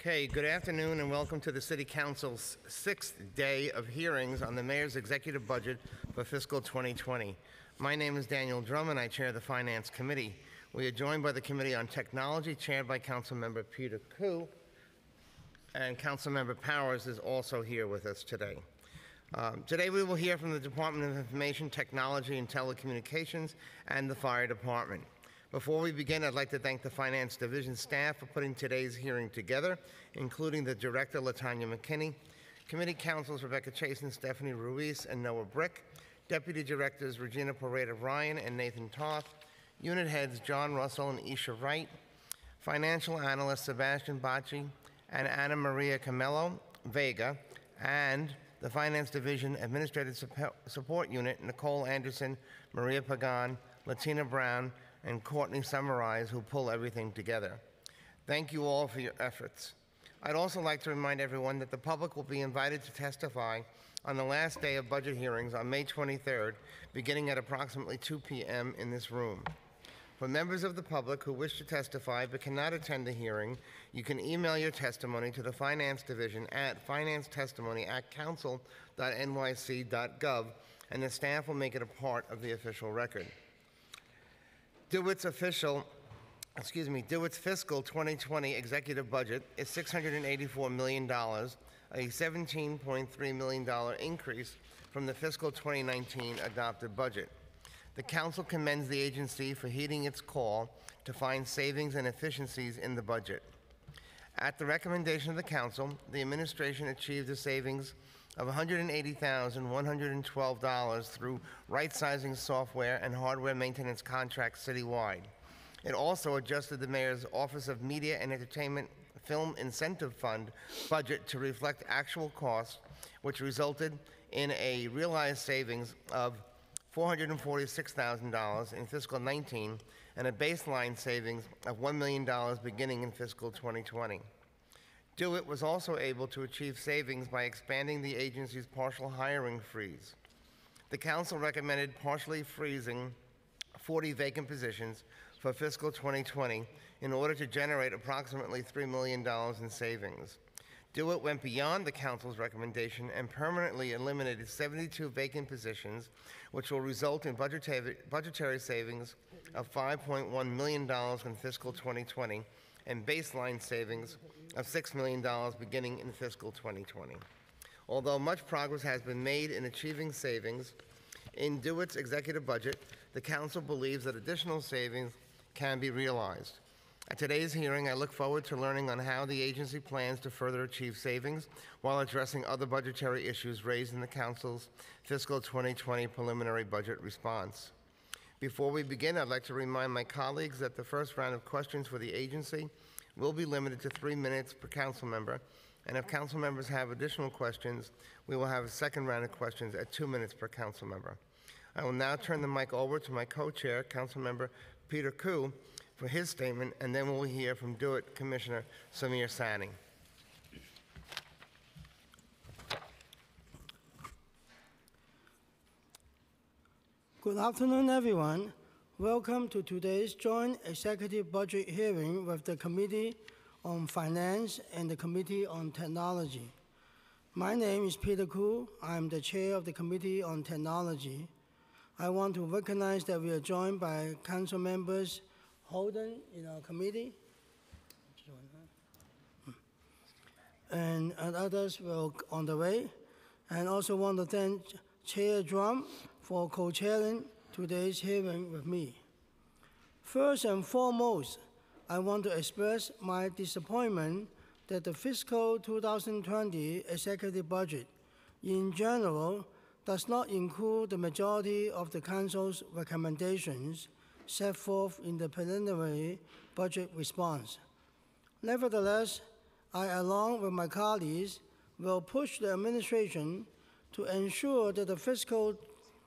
Okay, good afternoon and welcome to the City Council's sixth day of hearings on the Mayor's Executive Budget for fiscal 2020. My name is Daniel Dromm and I chair the Finance Committee. We are joined by the Committee on Technology chaired by Councilmember Peter Koo. And Councilmember Powers is also here with us today. Um, Today, we will hear from the Department of Information Technology and Telecommunications and the Fire Department. Before we begin, I'd like to thank the Finance Division staff for putting today's hearing together, including the Director, Latonya McKinney, Committee Counsels Rebecca Chasan, Stephanie Ruiz, and Noah Brick, Deputy Directors Regina Poreda Ryan and Nathan Toth, Unit Heads John Russell and Isha Wright, Financial Analyst Sebastian Bacci and Anna Maria Camello Vega, and the Finance Division Administrative Support Unit Nicole Anderson, Maria Pagan, Latina Brown, and Courtney Summarize, who pull everything together. Thank you all for your efforts. I'd also like to remind everyone that the public will be invited to testify on the last day of budget hearings on May 23rd, beginning at approximately 2 p.m. in this room. For members of the public who wish to testify but cannot attend the hearing, you can email your testimony to the Finance Division at financetestimony@council.nyc.gov, and the staff will make it a part of the official record. DoITT's official, excuse me, DoITT's fiscal 2020 executive budget is $684 million, a $17.3 million increase from the fiscal 2019 adopted budget. The council commends the agency for heeding its call to find savings and efficiencies in the budget. At the recommendation of the council, the administration achieved a savings of $180,112 through right-sizing software and hardware maintenance contracts citywide. It also adjusted the mayor's Office of Media and Entertainment Film Incentive Fund budget to reflect actual costs, which resulted in a realized savings of $446,000 in fiscal 19 and a baseline savings of $1 million beginning in fiscal 2020. DoITT was also able to achieve savings by expanding the agency's partial hiring freeze. The council recommended partially freezing 40 vacant positions for fiscal 2020 in order to generate approximately $3 million in savings. DoITT went beyond the council's recommendation and permanently eliminated 72 vacant positions, which will result in budgetary, budgetary savings of $5.1 million in fiscal 2020 and baseline savings of $6 million beginning in fiscal 2020. Although much progress has been made in achieving savings in DoITT's executive budget, the council believes that additional savings can be realized. At today's hearing, I look forward to learning on how the agency plans to further achieve savings while addressing other budgetary issues raised in the council's fiscal 2020 preliminary budget response. Before we begin, I'd like to remind my colleagues that the first round of questions for the agency will be limited to three minutes per council member, and if council members have additional questions, we will have a second round of questions at two minutes per council member. I will now turn the mic over to my co-chair, council member Peter Koo, for his statement, and then we'll hear from DoITT Commissioner Samir Saini. Good afternoon, everyone. Welcome to today's joint executive budget hearing with the Committee on Finance and the Committee on Technology. My name is Peter Koo. I'm the chair of the Committee on Technology. I want to recognize that we are joined by council members Holden in our committee, and, others will on the way. And also want to thank Chair Dromm for co-chairing today's hearing with me. First and foremost, I want to express my disappointment that the fiscal 2020 executive budget in general does not include the majority of the council's recommendations set forth in the preliminary budget response. Nevertheless, I, along with my colleagues, will push the administration to ensure that the fiscal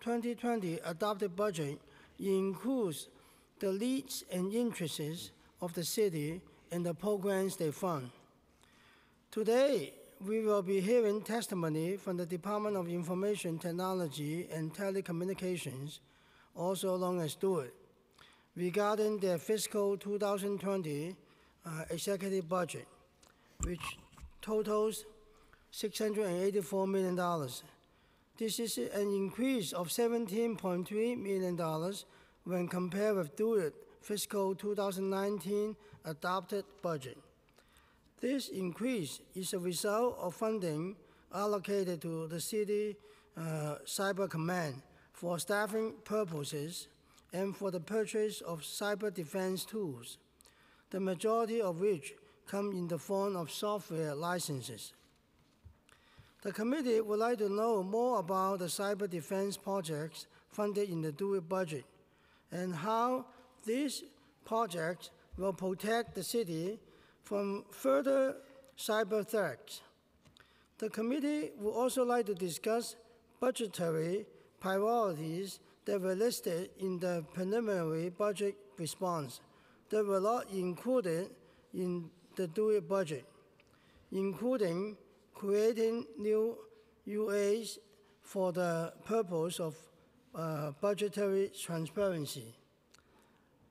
2020 adopted budget includes the needs and interests of the city and the programs they fund. Today, we will be hearing testimony from the Department of Information Technology and Telecommunications, also known as DoITT, regarding their fiscal 2020 uh, executive budget. which totals $684 million. This is an increase of $17.3 million when compared with DO-IT fiscal 2019 adopted budget. This increase is a result of funding allocated to the city uh, cyber command for staffing purposes and for the purchase of cyber defense tools, the majority of which come in the form of software licenses. The committee would like to know more about the cyber defense projects funded in the DO-IT budget and how these projects will protect the city from further cyber threats. The committee would also like to discuss budgetary priorities that were listed in the preliminary budget response that were not included in the DO-IT budget, including creating new UAs for the purpose of uh, budgetary transparency.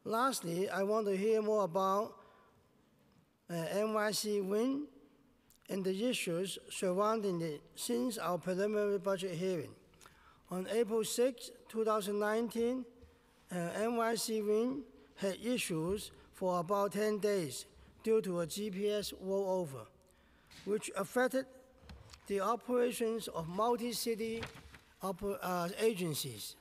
Lastly, I want to hear more about uh, NYCWiN and the issues surrounding it since our preliminary budget hearing. On April 6, 2019, uh, NYCWiN had issues for about 10 days due to a GPS rollover, which affected the operations of multi-city uh, agencies.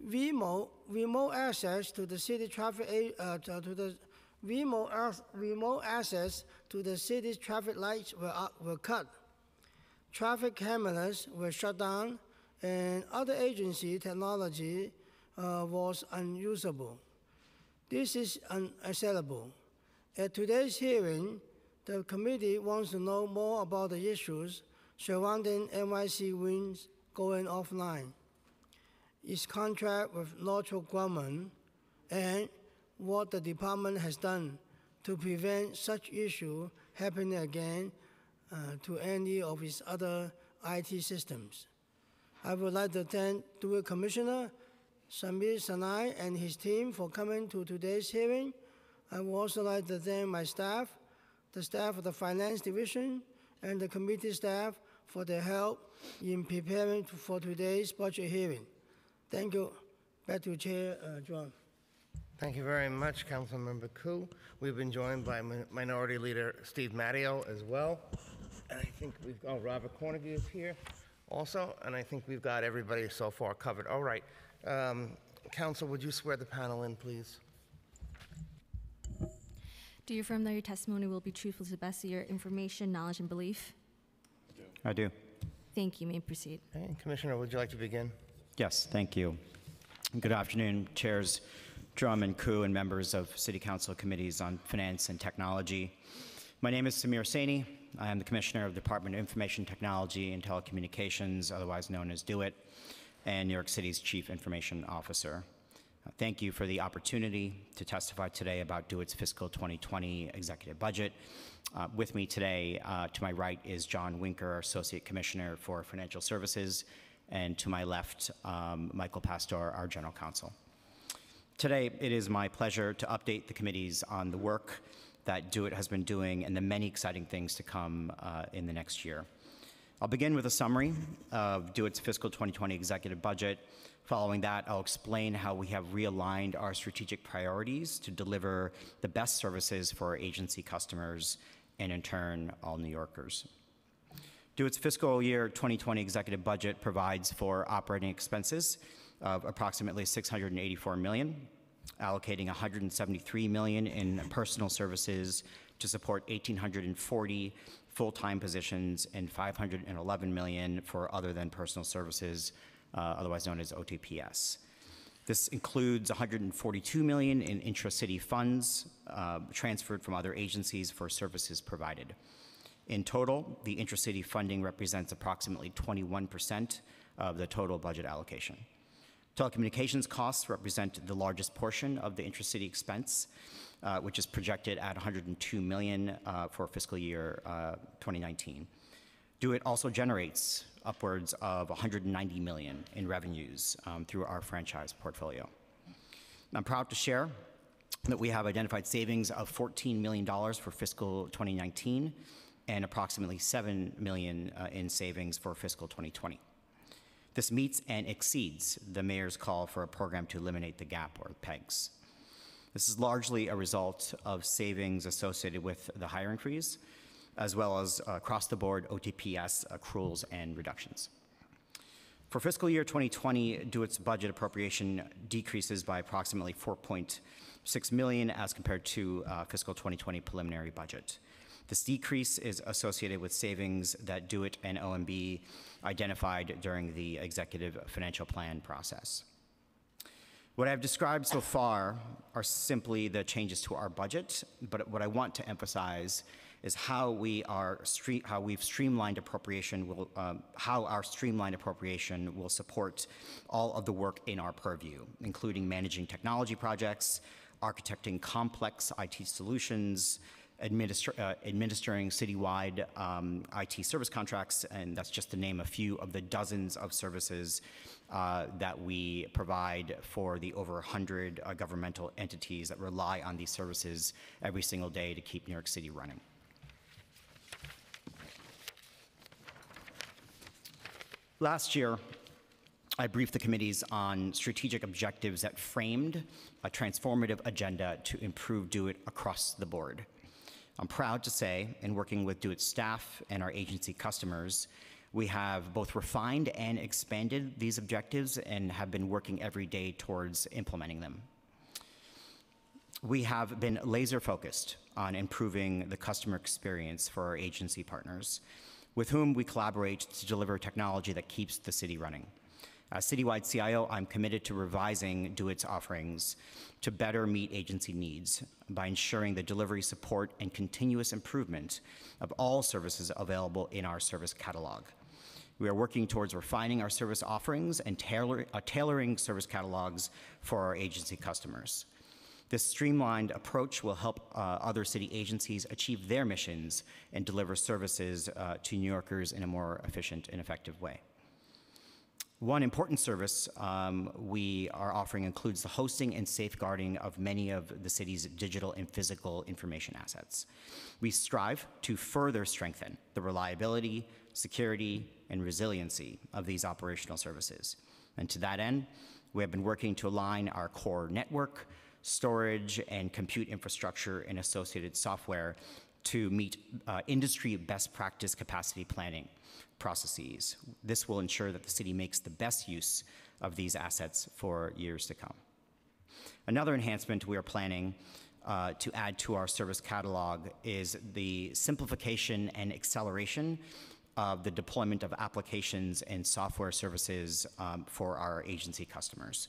Remote, remote access to the city traffic, uh, to the remote, remote access to the city's traffic lights were, uh, were cut. Traffic cameras were shut down, and other agency technology uh, was unusable. This is unacceptable. At today's hearing, the committee wants to know more about the issues surrounding NYCWiN's going offline, its contract with Northrop Grumman, and what the department has done to prevent such issue happening again uh, to any of its other IT systems. I would like to thank DUI Commissioner Samir Saini and his team for coming to today's hearing. I would also like to thank my staff, the staff of the Finance Division, and the committee staff for their help in preparing for today's budget hearing. Thank you. Back to Chair uh, John. Thank you very much, Councilmember Koo. We've been joined by Min- Minority Leader Steve Matteo as well. And I think we've, oh, Robert Cornegy is here also, and I think we've got everybody so far covered. All right. Um, Counsel, would you swear the panel in, please? Do you affirm that your testimony will be truthful to the best of your information, knowledge, and belief? I do. Thank you. You May proceed. Okay, Commissioner, would you like to begin? Yes, thank you. Good afternoon, Chairs Dromm and Koo and members of City Council Committees on Finance and Technology. My name is Samir Saini. I am the Commissioner of the Department of Information Technology and Telecommunications, otherwise known as DO-IT, and New York City's Chief Information Officer. Thank you for the opportunity to testify today about DO-IT's fiscal 2020 executive budget. Uh, With me today, uh, to my right is John Winker, Associate Commissioner for Financial Services, and to my left, um, Michael Pastor, our General Counsel. Today, it is my pleasure to update the committees on the work that DO-IT has been doing and the many exciting things to come uh, in the next year. I'll begin with a summary of DO-IT's fiscal 2020 executive budget. Following that, I'll explain how we have realigned our strategic priorities to deliver the best services for our agency customers and, in turn, all New Yorkers. DO-IT's fiscal year 2020 executive budget provides for operating expenses of approximately 684 million, allocating 173 million in personal services to support 1,840 full-time positions and 511 million for other than personal services, uh, otherwise known as OTPS. This includes 142 million in intra-city funds uh, transferred from other agencies for services provided. In total, the intracity funding represents approximately 21% of the total budget allocation. Telecommunications costs represent the largest portion of the intracity expense, uh, which is projected at 102 million uh, for fiscal year uh, 2019. Do-IT also generates upwards of 190 million in revenues um, through our franchise portfolio. I'm proud to share that we have identified savings of $14 million for fiscal 2019 and approximately 7 million uh, in savings for fiscal 2020. This meets and exceeds the mayor's call for a program to eliminate the gap or PEGs. This is largely a result of savings associated with the hiring freeze, as well as uh, across the board OTPS accruals and reductions. For fiscal year 2020, DoITT's budget appropriation decreases by approximately 4.6 million as compared to uh, fiscal 2020 preliminary budget. This decrease is associated with savings that DoITT and OMB identified during the executive financial plan process. What I've described so far are simply the changes to our budget, but what I want to emphasize is how we are how we've streamlined appropriation will um, how our streamlined appropriation will support all of the work in our purview, including managing technology projects, architecting complex IT solutions, administer, uh, administering citywide um, IT service contracts, and that's just to name a few of the dozens of services uh, that we provide for the over 100 uh, governmental entities that rely on these services every single day to keep New York City running. Last year, I briefed the committees on strategic objectives that framed a transformative agenda to improve DoITT across the board. I'm proud to say, in working with DoITT staff and our agency customers, we have both refined and expanded these objectives and have been working every day towards implementing them. We have been laser focused on improving the customer experience for our agency partners with whom we collaborate to deliver technology that keeps the city running. As citywide CIO, I'm committed to revising DoITT's offerings to better meet agency needs by ensuring the delivery support and continuous improvement of all services available in our service catalog. We are working towards refining our service offerings and tailor, uh, tailoring service catalogs for our agency customers. This streamlined approach will help uh, other city agencies achieve their missions and deliver services uh, to New Yorkers in a more efficient and effective way. One important service um, we are offering includes the hosting and safeguarding of many of the city's digital and physical information assets. We strive to further strengthen the reliability, security, and resiliency of these operational services. And to that end, we have been working to align our core network, storage, and compute infrastructure and associated software to meet uh, industry best practice capacity planning processes. This will ensure that the city makes the best use of these assets for years to come. Another enhancement we are planning uh, to add to our service catalog is the simplification and acceleration of the deployment of applications and software services um, for our agency customers.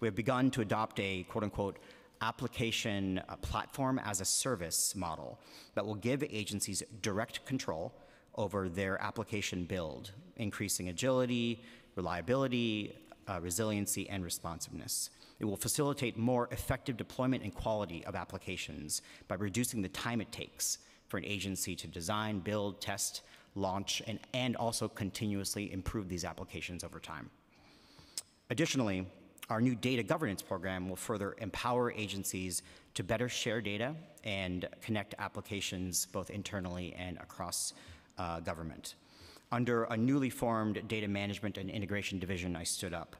We have begun to adopt a quote unquote application uh, platform as a service model that will give agencies direct control over their application build, increasing agility, reliability, uh, resiliency, and responsiveness. It will facilitate more effective deployment and quality of applications by reducing the time it takes for an agency to design, build, test, launch, and, and also continuously improve these applications over time. Additionally, our new data governance program will further empower agencies to better share data and connect applications both internally and across uh, government. Under a newly formed data management and integration division I stood up,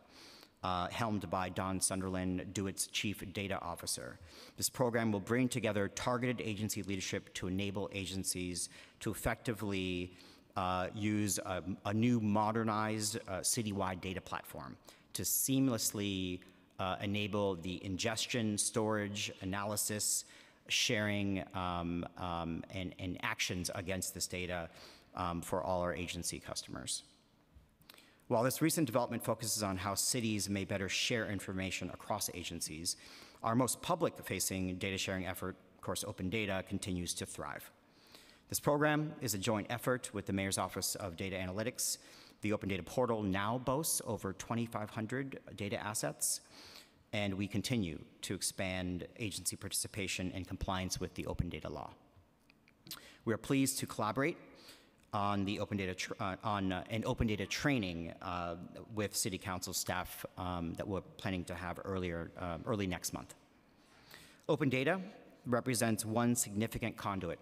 uh, helmed by Don Sunderland, DoITT's chief data officer. This program will bring together targeted agency leadership to enable agencies to effectively uh, use a, a, new modernized uh, citywide data platform to seamlessly uh, enable the ingestion, storage, analysis, sharing, um, um, and, and, actions against this data um, for all our agency customers. While this recent development focuses on how cities may better share information across agencies, our most public-facing data sharing effort, of course, Open Data, continues to thrive. This program is a joint effort with the Mayor's Office of Data Analytics the Open Data Portal now boasts over 2,500 data assets, and we continue to expand agency participation and compliance with the Open Data Law. We are pleased to collaborate on the open data uh, on uh, an open data training uh, with City Council staff um, that we're planning to have earlier uh, early next month. Open data represents one significant conduit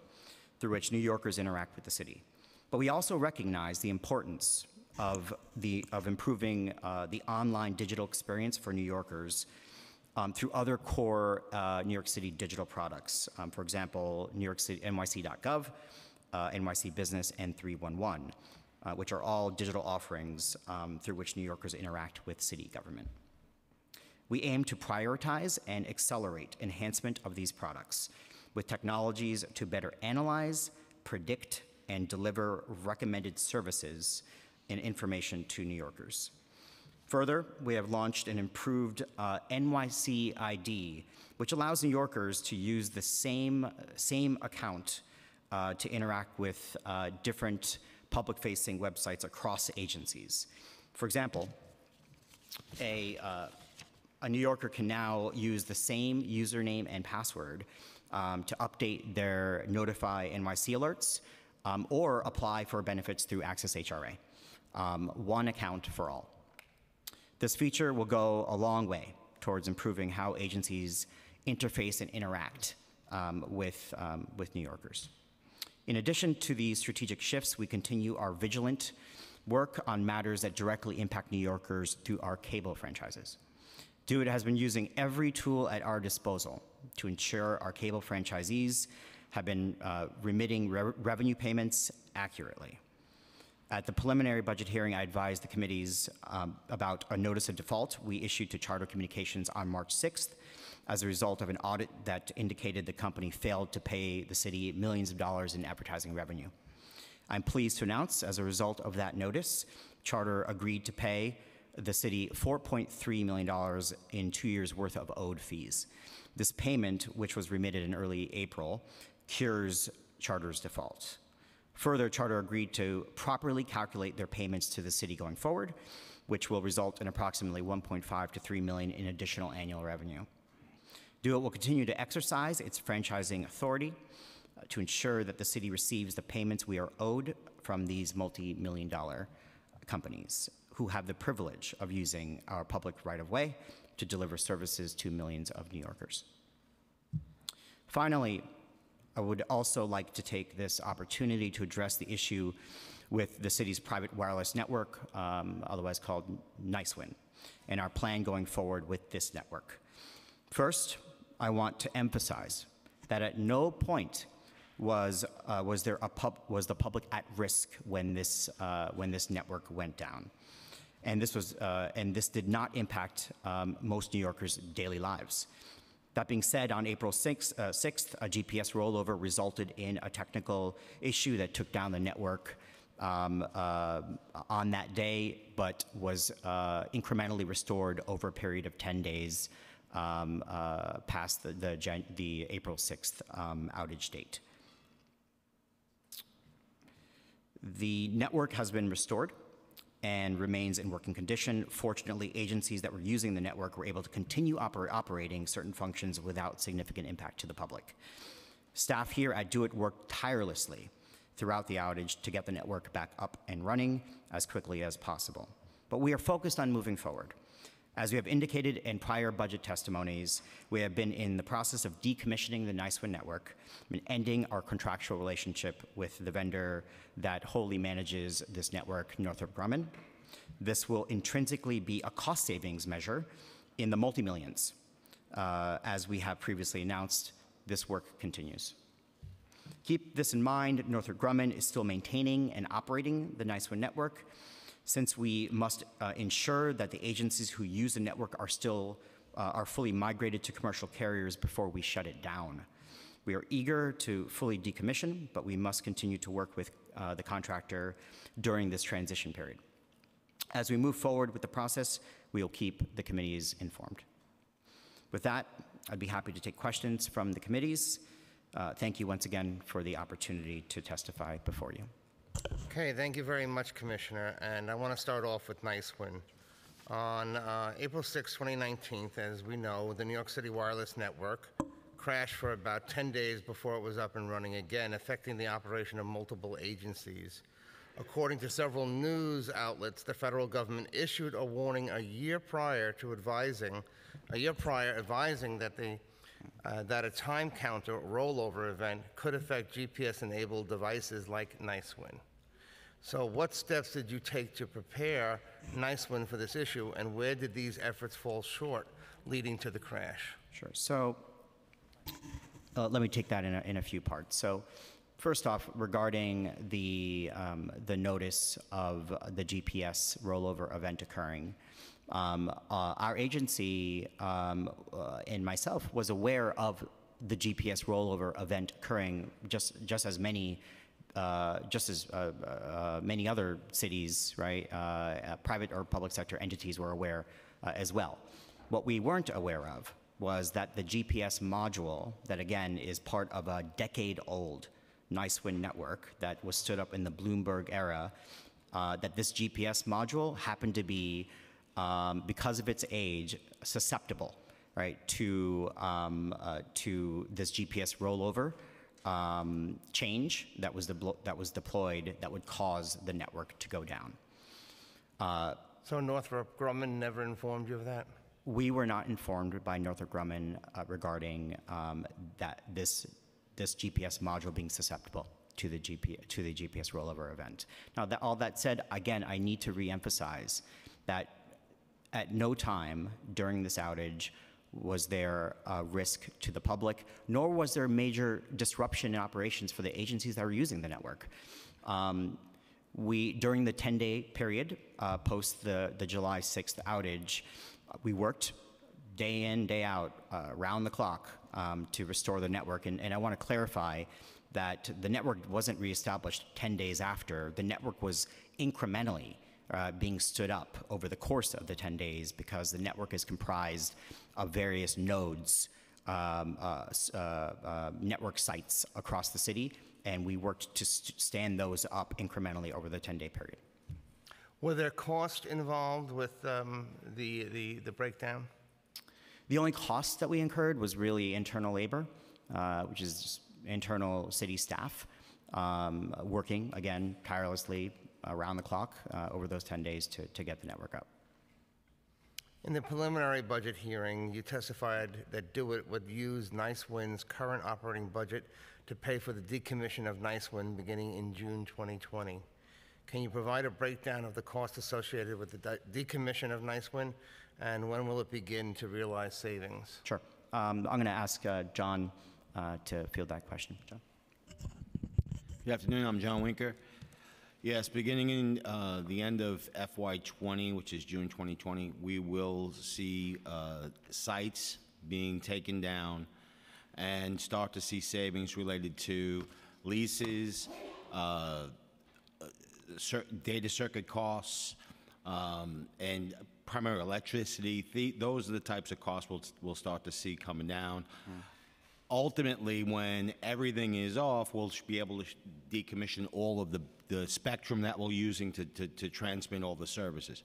through which New Yorkers interact with the city. But we also recognize the importance of, the, of improving uh, the online digital experience for New Yorkers um, through other core uh, New York City digital products. Um, for example, New York City, NYC.gov, uh, NYC Business, and 311, uh, which are all digital offerings um, through which New Yorkers interact with city government. We aim to prioritize and accelerate enhancement of these products with technologies to better analyze, predict, and deliver recommended services and information to New Yorkers. Further, we have launched an improved uh, NYC ID, which allows New Yorkers to use the same, same account uh, to interact with uh, different public facing websites across agencies. For example, a, uh, a New Yorker can now use the same username and password um, to update their Notify NYC alerts um, or apply for benefits through Access HRA. Um, one account for all. This feature will go a long way towards improving how agencies interface and interact um, with, um, with New Yorkers. In addition to these strategic shifts, we continue our vigilant work on matters that directly impact New Yorkers through our cable franchises. DoIT has been using every tool at our disposal to ensure our cable franchisees have been uh, remitting re revenue payments accurately. At the preliminary budget hearing, I advised the committees um, about a notice of default we issued to Charter Communications on March 6th as a result of an audit that indicated the company failed to pay the city millions of dollars in advertising revenue. I'm pleased to announce, as a result of that notice, Charter agreed to pay the city $4.3 million in two years' worth of owed fees. This payment, which was remitted in early April, cures Charter's default. Further, Charter agreed to properly calculate their payments to the city going forward, which will result in approximately 1.5 to 3 million in additional annual revenue. DoIT will continue to exercise its franchising authority uh, to ensure that the city receives the payments we are owed from these multi-million dollar companies who have the privilege of using our public right-of-way to deliver services to millions of New Yorkers. Finally, I would also like to take this opportunity to address the issue with the city's private wireless network, um, otherwise called NYCWiN, and our plan going forward with this network. First, I want to emphasize that at no point was, uh, was, there a pub, was the public at risk when this, uh, when this network went down. And this, was, uh, and this did not impact um, most New Yorkers' daily lives. That being said, on April 6th, uh, 6th, a GPS rollover resulted in a technical issue that took down the network um, uh, on that day, but was uh, incrementally restored over a period of 10 days um, uh, past the, the, the, April 6th um, outage date. The network has been restored and remains in working condition. Fortunately, agencies that were using the network were able to continue oper operating certain functions without significant impact to the public. Staff here at DoIT worked tirelessly throughout the outage to get the network back up and running as quickly as possible. But we are focused on moving forward. As we have indicated in prior budget testimonies, we have been in the process of decommissioning the NYCWiN network and ending our contractual relationship with the vendor that wholly manages this network, Northrop Grumman. This will intrinsically be a cost savings measure in the multi-millions. Uh, as we have previously announced, this work continues. Keep this in mind, Northrop Grumman is still maintaining and operating the NYCWiN network, since we must uh, ensure that the agencies who use the network are still uh, are fully migrated to commercial carriers before we shut it down. We are eager to fully decommission, but we must continue to work with uh, the contractor during this transition period. As we move forward with the process, we will keep the committees informed. With that, I'd be happy to take questions from the committees. Uh, thank you once again for the opportunity to testify before you. Okay, thank you very much, Commissioner. And I want to start off with nice NYCWiN. On uh, April 6, 2019, as we know, the New York City wireless network crashed for about 10 days before it was up and running again, affecting the operation of multiple agencies. According to several news outlets, the federal government issued a warning a year prior to advising, a year prior advising that the uh, that a time counter rollover event could affect GPS-enabled devices like NYCWiN. So what steps did you take to prepare NYCWiN for this issue, and where did these efforts fall short, leading to the crash? Sure. So uh, let me take that in a, in a few parts. So first off, regarding the, um, the notice of the GPS rollover event occurring, um, uh, our agency um, uh, and myself was aware of the GPS rollover event occurring just, just as many uh, just as uh, uh, many other cities, right, uh, private or public sector entities were aware as well. What we weren't aware of was that the GPS module, that again is part of a decade old NYCWiN network that was stood up in the Bloomberg era, that this GPS module happened to be, um, because of its age, susceptible, right, to, um, uh, to this GPS rollover um, change that was, that was deployed that would cause the network to go down. So Northrop Grumman never informed you of that? We were not informed by Northrop Grumman uh, regarding um, that this this GPS module being susceptible to the GP, to the GPS rollover event. Now, that, all that said, again, I need to reemphasize that at no time during this outage was there a risk to the public, nor was there major disruption in operations for the agencies that were using the network. Um, we, during the 10-day period uh, post the, the July 6th outage, we worked day in, day out, uh, round the clock um, to restore the network. And, and I want to clarify that the network wasn't reestablished 10 days after. The network was incrementally uh, being stood up over the course of the 10 days because the network is comprised of various nodes, um, uh, uh, uh, network sites across the city, and we worked to st- stand those up incrementally over the 10 day period. Were there costs involved with um, the, the, the breakdown? The only cost that we incurred was really internal labor, uh, which is internal city staff um, working, again, tirelessly around the clock uh, over those 10 days to, to get the network up. In the preliminary budget hearing, you testified that DoITT would use NYCWiN's current operating budget to pay for the decommission of NYCWiN beginning in June 2020. Can you provide a breakdown of the cost associated with the de- decommission of NYCWiN, and when will it begin to realize savings? Sure. Um, I'm going to ask uh, John uh, to field that question. John? Good afternoon, I'm John Winker. Yes, beginning in uh, the end of FY '20, which is June 2020, we will see uh, sites being taken down and start to see savings related to leases, uh, data circuit costs, um, and primary electricity. Those are the types of costs we'll we'll start to see coming down ultimately, when everything is off, we'll be able to decommission all of the, the spectrum that we're using to, to, to transmit all the services.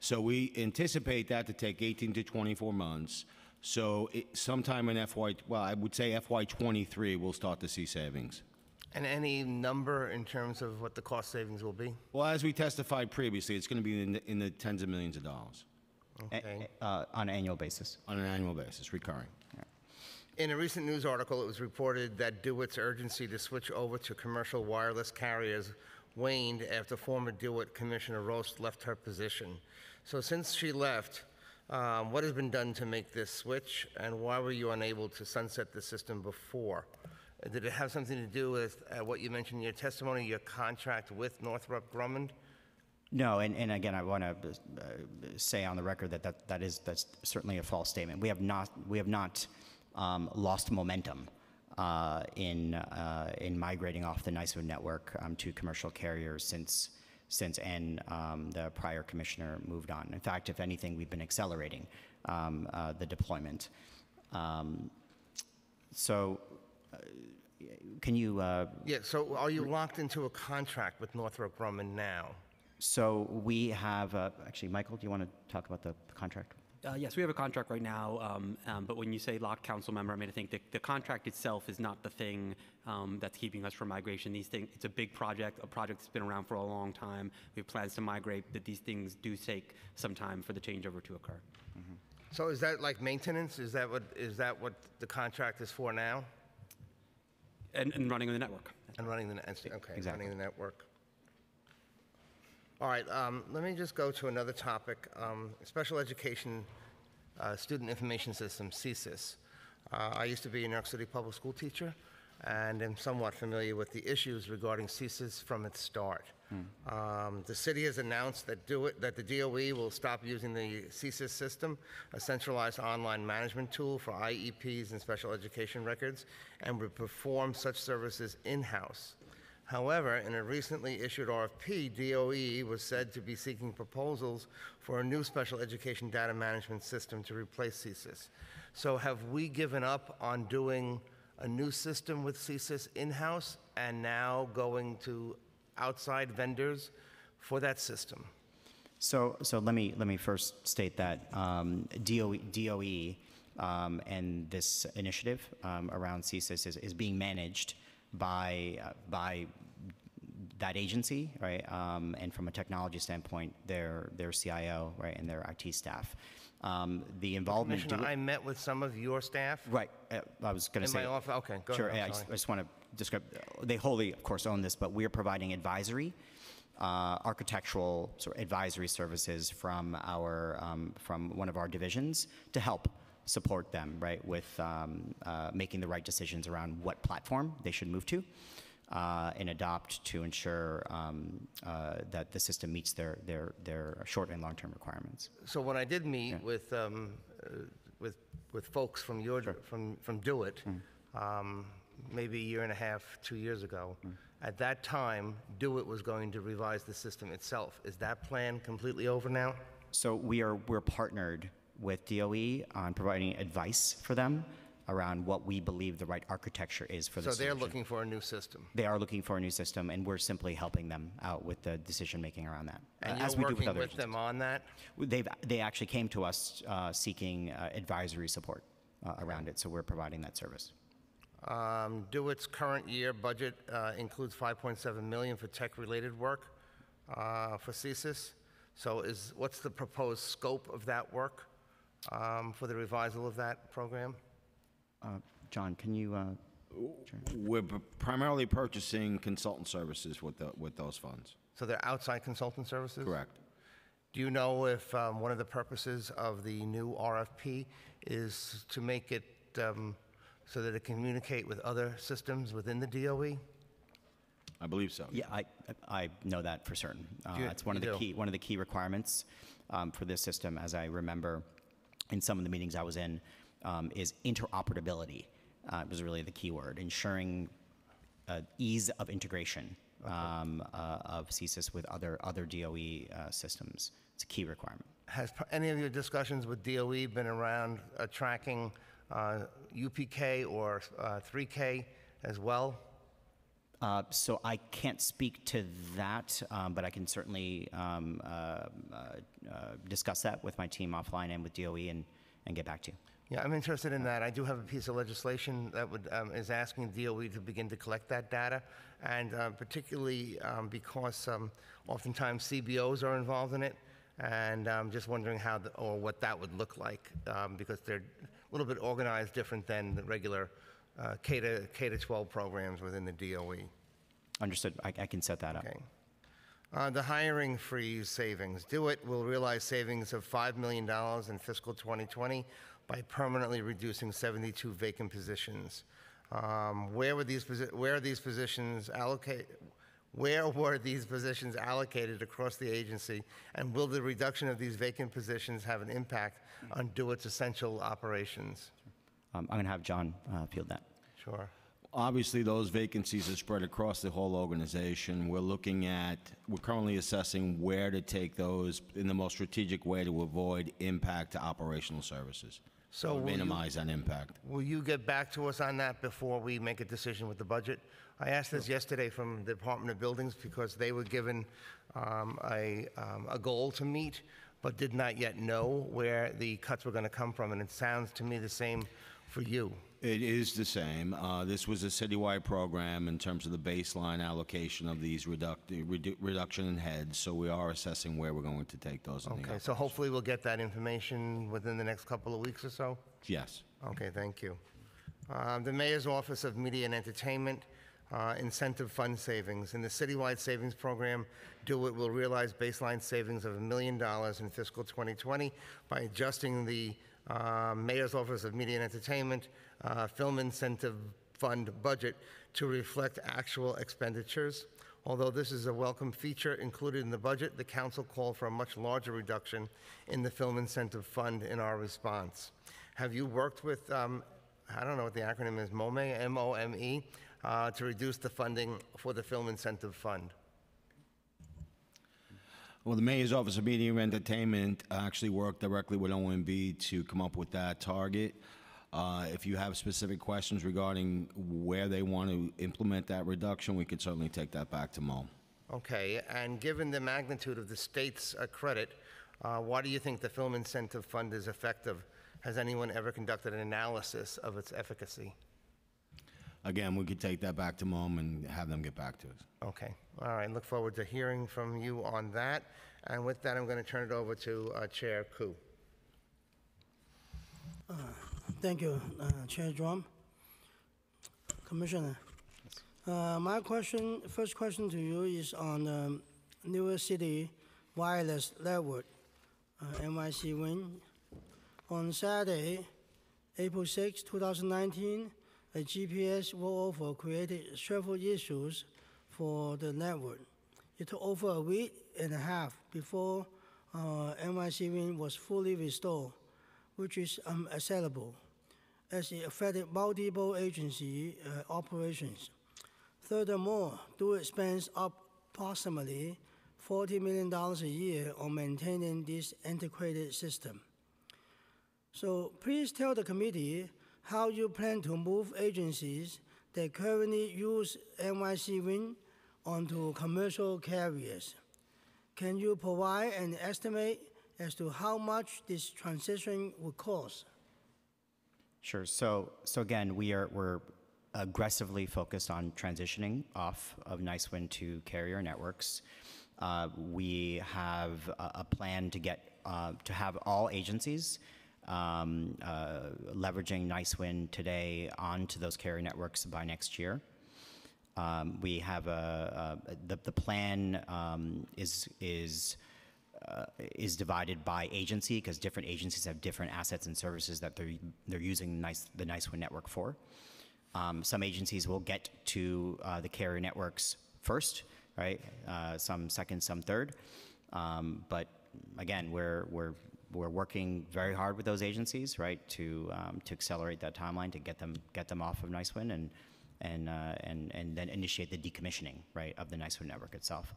So we anticipate that to take 18 to 24 months. So it, sometime in FY, well, I would say FY '23, we'll start to see savings. And any number in terms of what the cost savings will be? Well, as we testified previously, it's going to be in the, in the tens of millions of dollars A- Okay. uh, on an annual basis. on an annual basis, recurring. In a recent news article, it was reported that DoITT's urgency to switch over to commercial wireless carriers waned after former DoITT Commissioner Roast left her position. So since she left, um, what has been done to make this switch, and why were you unable to sunset the system before? Did it have something to do with uh, what you mentioned in your testimony, your contract with Northrop Grumman? No, and, and again, I want to uh, say on the record that, that that is that's certainly a false statement. We have not we have not um, lost momentum uh, in uh, in migrating off the NICEO network um, to commercial carriers since since and um, the prior commissioner moved on. In fact, if anything, we've been accelerating um, uh, the deployment. Um, so, uh, can you? Uh, Yeah, so are you locked into a contract with Northrop Grumman now? so we have uh, actually, Michael. Do you want to talk about the, the contract? Uh, Yes, we have a contract right now, um, um, but when you say locked council member, I mean, I think the, the contract itself is not the thing um, that's keeping us from migration. These things, it's a big project, a project that's been around for a long time. We have plans to migrate, but these things do take some time for the changeover to occur. So is that like maintenance? Is that what, is that what the contract is for now? And, and running the network. And running the, net- okay, Exactly. running the network. All right, um, let me just go to another topic. Um, Special Education uh, Student Information System, SESIS. Uh, I used to be a New York City public school teacher, and am somewhat familiar with the issues regarding SESIS from its start. Um, The city has announced that do it, that the DOE will stop using the SESIS system, a centralized online management tool for IEPs and special education records, and will perform such services in-house. However, in a recently issued RFP, DOE was said to be seeking proposals for a new special education data management system to replace SESIS. So have we given up on doing a new system with SESIS in-house and now going to outside vendors for that system? So, so let me, let me first state that um, DOE, DOE um, and this initiative um, around SESIS is, is being managed by, uh, by that agency, right? Um, and from a technology standpoint, their, their CIO, right, and their IT staff. Um, the involvement. Do- I met with some of your staff. Right, uh, I was going to say. In my office- okay, go Sure, ahead, I just- I just want to describe, they wholly, of course, own this, but we are providing advisory, uh, architectural sort of advisory services from our, um, from one of our divisions to help support them, right, with um, uh, making the right decisions around what platform they should move to uh, and adopt to ensure um, uh, that the system meets their, their, their short and long-term requirements. So when I did meet with, um, uh, with, with folks from your, from, from Do It, um, maybe a year and a half, two years ago, at that time, Do It was going to revise the system itself. Is that plan completely over now? So we are, we're partnered with DOE on providing advice for them around what we believe the right architecture is for the So they're solution. looking for a new system? They are looking for a new system, and we're simply helping them out with the decision-making around that, uh, And as you're we do with working other with them on that? They've, they actually came to us uh, seeking uh, advisory support uh, around it, so we're providing that service. Um, Do It's current year budget uh, includes 5.7 million for tech-related work uh, for SESIS. So is, what's the proposed scope of that work um, for the revisal of that program? Uh, John, can you, uh, We're p- primarily purchasing consultant services with, the, with those funds. So they're outside consultant services? Correct. Do you know if um, one of the purposes of the new RFP is to make it um, so that it can communicate with other systems within the? DOE? I believe so. Yeah, I, I know that for certain. Uh, You- It's one of you the do? key, one of the key requirements um, for this system, as I remember in some of the meetings I was in, um, is interoperability. Uh, was really the key word, ensuring uh, ease of integration um, uh, of SESIS with other, other DOE uh, systems. It's a key requirement. Has any of your discussions with DOE been around uh, tracking UPK or uh, 3K as well? Uh, So I can't speak to that, um, but I can certainly um, uh, uh, uh, discuss that with my team offline and with DOE and, and get back to you. Yeah, I'm interested in that. I do have a piece of legislation that would, um, is asking DOE to begin to collect that data, and uh, particularly um, because um, oftentimes CBOs are involved in it, and I'm just wondering how, the- or what that would look like, um, because they're a little bit organized different than the regular uh, K to, K to 12 programs within the DOE. Understood. I, I can set that up. Okay. Uh, The hiring freeze savings. Do It will realize savings of $5 million in fiscal 2020 by permanently reducing 72 vacant positions. Um, Where were these, where are these positions allocated? Where were these positions allocated across the agency? And will the reduction of these vacant positions have an impact on Do It's essential operations? Um, I'm going to have John uh, field that. Sure. Obviously, those vacancies are spread across the whole organization. We're looking at, we're currently assessing where to take those in the most strategic way to avoid impact to operational services. So Or will you- Minimize that impact. Will you get back to us on that before we make a decision with the budget? I asked this yesterday from the Department of Buildings because they were given um, a, um, a goal to meet, but did not yet know where the cuts were going to come from, and it sounds to me the same for you. It is the same. Uh, This was a citywide program in terms of the baseline allocation of these reduc- redu- reduction in heads, so we are assessing where we're going to take those in the Okay, so hopefully we'll get that information within the next couple of weeks or so? Yes. Okay, thank you. Um, The Mayor's Office of Media and Entertainment, uh, incentive fund savings. In the citywide savings program, DoITT will realize baseline savings of a million dollars in fiscal 2020 by adjusting the uh, Mayor's Office of Media and Entertainment uh, Film Incentive Fund budget to reflect actual expenditures. Although this is a welcome feature included in the budget, the council called for a much larger reduction in the Film Incentive Fund in our response. Have you worked with, um, I don't know what the acronym is, MOME, M-O-M-E, uh, to reduce the funding for the Film Incentive Fund? Well, the Mayor's Office of Media and Entertainment actually worked directly with OMB to come up with that target. Uh, If you have specific questions regarding where they want to implement that reduction, we could certainly take that back to MOME. Okay, and given the magnitude of the state's uh, credit, uh, why do you think the Film Incentive Fund is effective? Has anyone ever conducted an analysis of its efficacy? Again, we could take that back to MOME and have them get back to us. Okay, all right, look forward to hearing from you on that. And with that, I'm going to turn it over to uh, Chair Koo. Thank you, uh, Chair Dromm. Commissioner, uh, my question, first question to you is on um, New York City Wireless Network, uh, NYCWiN. On Saturday, April 6, 2019, a GPS rollover created several issues for the network. It took over a week and a half before uh, NYCWiN was fully restored, which is unacceptable as it affected multiple agency uh, operations. Furthermore, DoITT spends approximately $40 million a year on maintaining this antiquated system. So please tell the committee how you plan to move agencies that currently use NYCWiN onto commercial carriers. Can you provide an estimate as to how much this transition would cost? Sure. So, so again, we are we're aggressively focused on transitioning off of NYCWiN to carrier networks. Uh, we have a, plan to get uh, to have all agencies um, uh, leveraging NYCWiN today onto those carrier networks by next year. Um, we have a, a the, the plan um, is is uh, is divided by agency because different agencies have different assets and services that they're they're using nice the NYCWiN network for. Um, some agencies will get to uh, the carrier networks first, right? Uh, some second, some third. Um, but again, we're we're we're working very hard with those agencies, right, to um, to accelerate that timeline to get them get them off of NYCWiN and and uh, and and then initiate the decommissioning, right, of the NYCWiN network itself.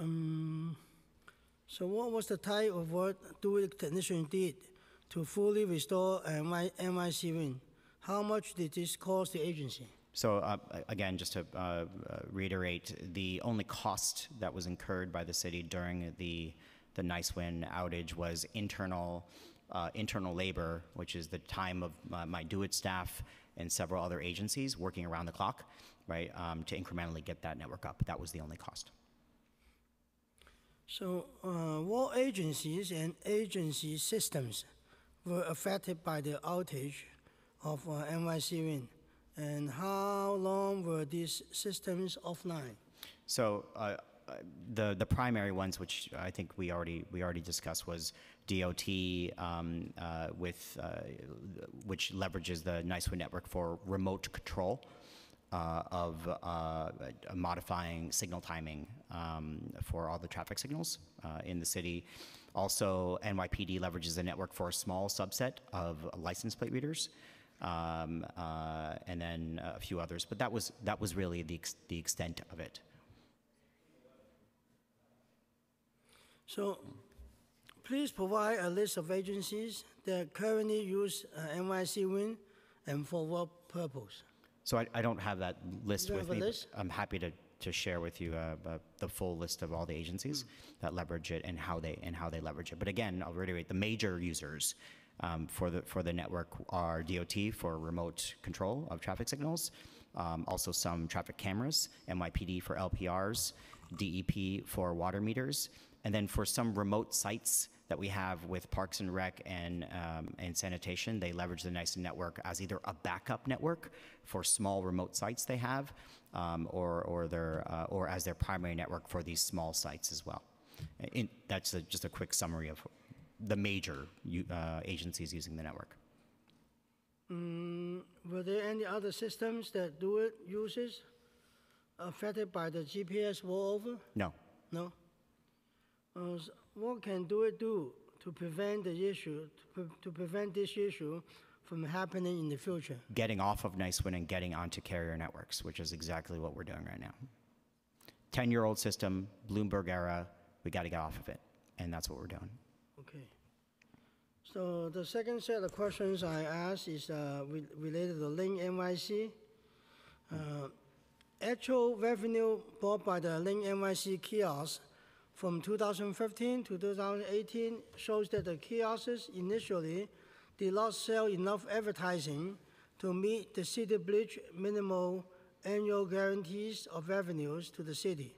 So what was the type of work DoITT technician did to fully restore my MIC Wing? How much did this cost the agency? So uh, again, just to uh, uh, reiterate, the only cost that was incurred by the city during the the NYCWiN outage was internal uh, internal labor, which is the time of uh, my DoITT staff and several other agencies working around the clock, right, um, to incrementally get that network up. That was the only cost. So uh, what agencies and agency systems were affected by the outage of uh, NYCWiN? And how long were these systems offline? So uh, uh, the the primary ones, which I think we already we already discussed, was DOT um, uh, with uh, which leverages the NYCWiN network for remote control uh, of uh, modifying signal timing um, for all the traffic signals uh, in the city. Also, NYPD leverages the network for a small subset of license plate readers. Um, uh, and then a few others, but that was that was really the ex- the extent of it. So please provide a list of agencies that currently use uh, NYCWiN and for what purpose? So I, I don't have that list You with have a me. but list? I'm happy to, to share with you uh, uh, the full list of all the agencies that leverage it and how they and how they leverage it. But again, I'll reiterate the major users Um, for, the, for the network are DOT for remote control of traffic signals, um, also some traffic cameras, NYPD for LPRs, DEP for water meters, and then for some remote sites that we have with Parks and Rec and, um, and sanitation, they leverage the NICE network as either a backup network for small remote sites they have, um, or, or, their, uh, or as their primary network for these small sites as well. In, that's a, just a quick summary of the major uh, agencies using the network. Were there any other systems that DoITT uses affected by the GPS rollover? No, No? Uh, what can DoITT do to prevent the issue, to, pre- to prevent this issue from happening in the future? getting off of NYCWiN and getting onto carrier networks, which is exactly what we're doing right now. 10 year old system, Bloomberg era, we got to get off of it. And that's what we're doing. Okay. So the second set of questions I asked is uh, re- related to Link NYC. Uh, Actual revenue brought by the Link NYC kiosks from 2015 to 2018 shows that the kiosks initially did not sell enough advertising to meet the CityBridge minimal annual guarantees of revenues to the city.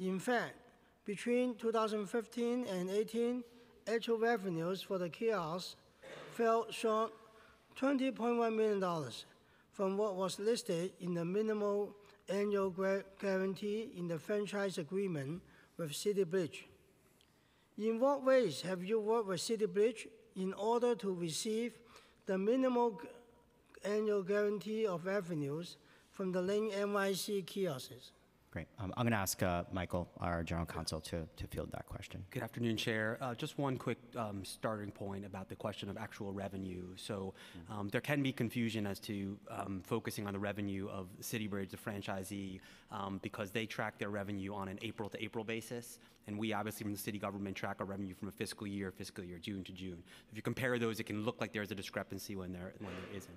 In fact, between 2015 and 18, actual revenues for the kiosks fell short $20.1 million from what was listed in the minimal annual guarantee in the franchise agreement with CityBridge. In what ways have you worked with CityBridge in order to receive the minimal annual guarantee of revenues from the Link NYC kiosks? Great. Um, I'm going to ask uh, Michael, our general counsel, to, to field that question. Good afternoon, Chair. Uh, Just one quick um, starting point about the question of actual revenue. So um, there can be confusion as to um, focusing on the revenue of CityBridge, the franchisee, um, because they track their revenue on an April-to-April basis, and we obviously from the city government track our revenue from a fiscal year, fiscal year, June to June. If you compare those, it can look like there's a discrepancy when there, when there isn't.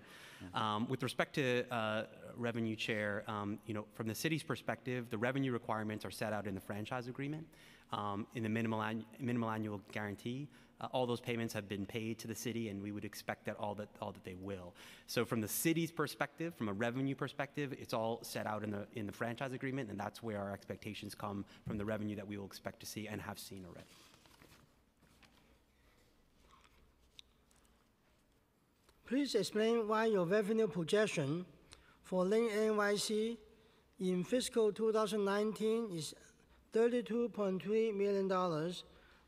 Um, With respect to uh, revenue, Chair, um, you know, from the city's perspective, the revenue requirements are set out in the franchise agreement um, in the minimal, minimal annual guarantee. Uh, all those payments have been paid to the city, and we would expect that all that all that they will. So, from the city's perspective, from a revenue perspective, it's all set out in the in the franchise agreement, and that's where our expectations come from the revenue that we will expect to see and have seen already. Please explain why your revenue projection for Link NYC in fiscal 2019 is $32.3 million,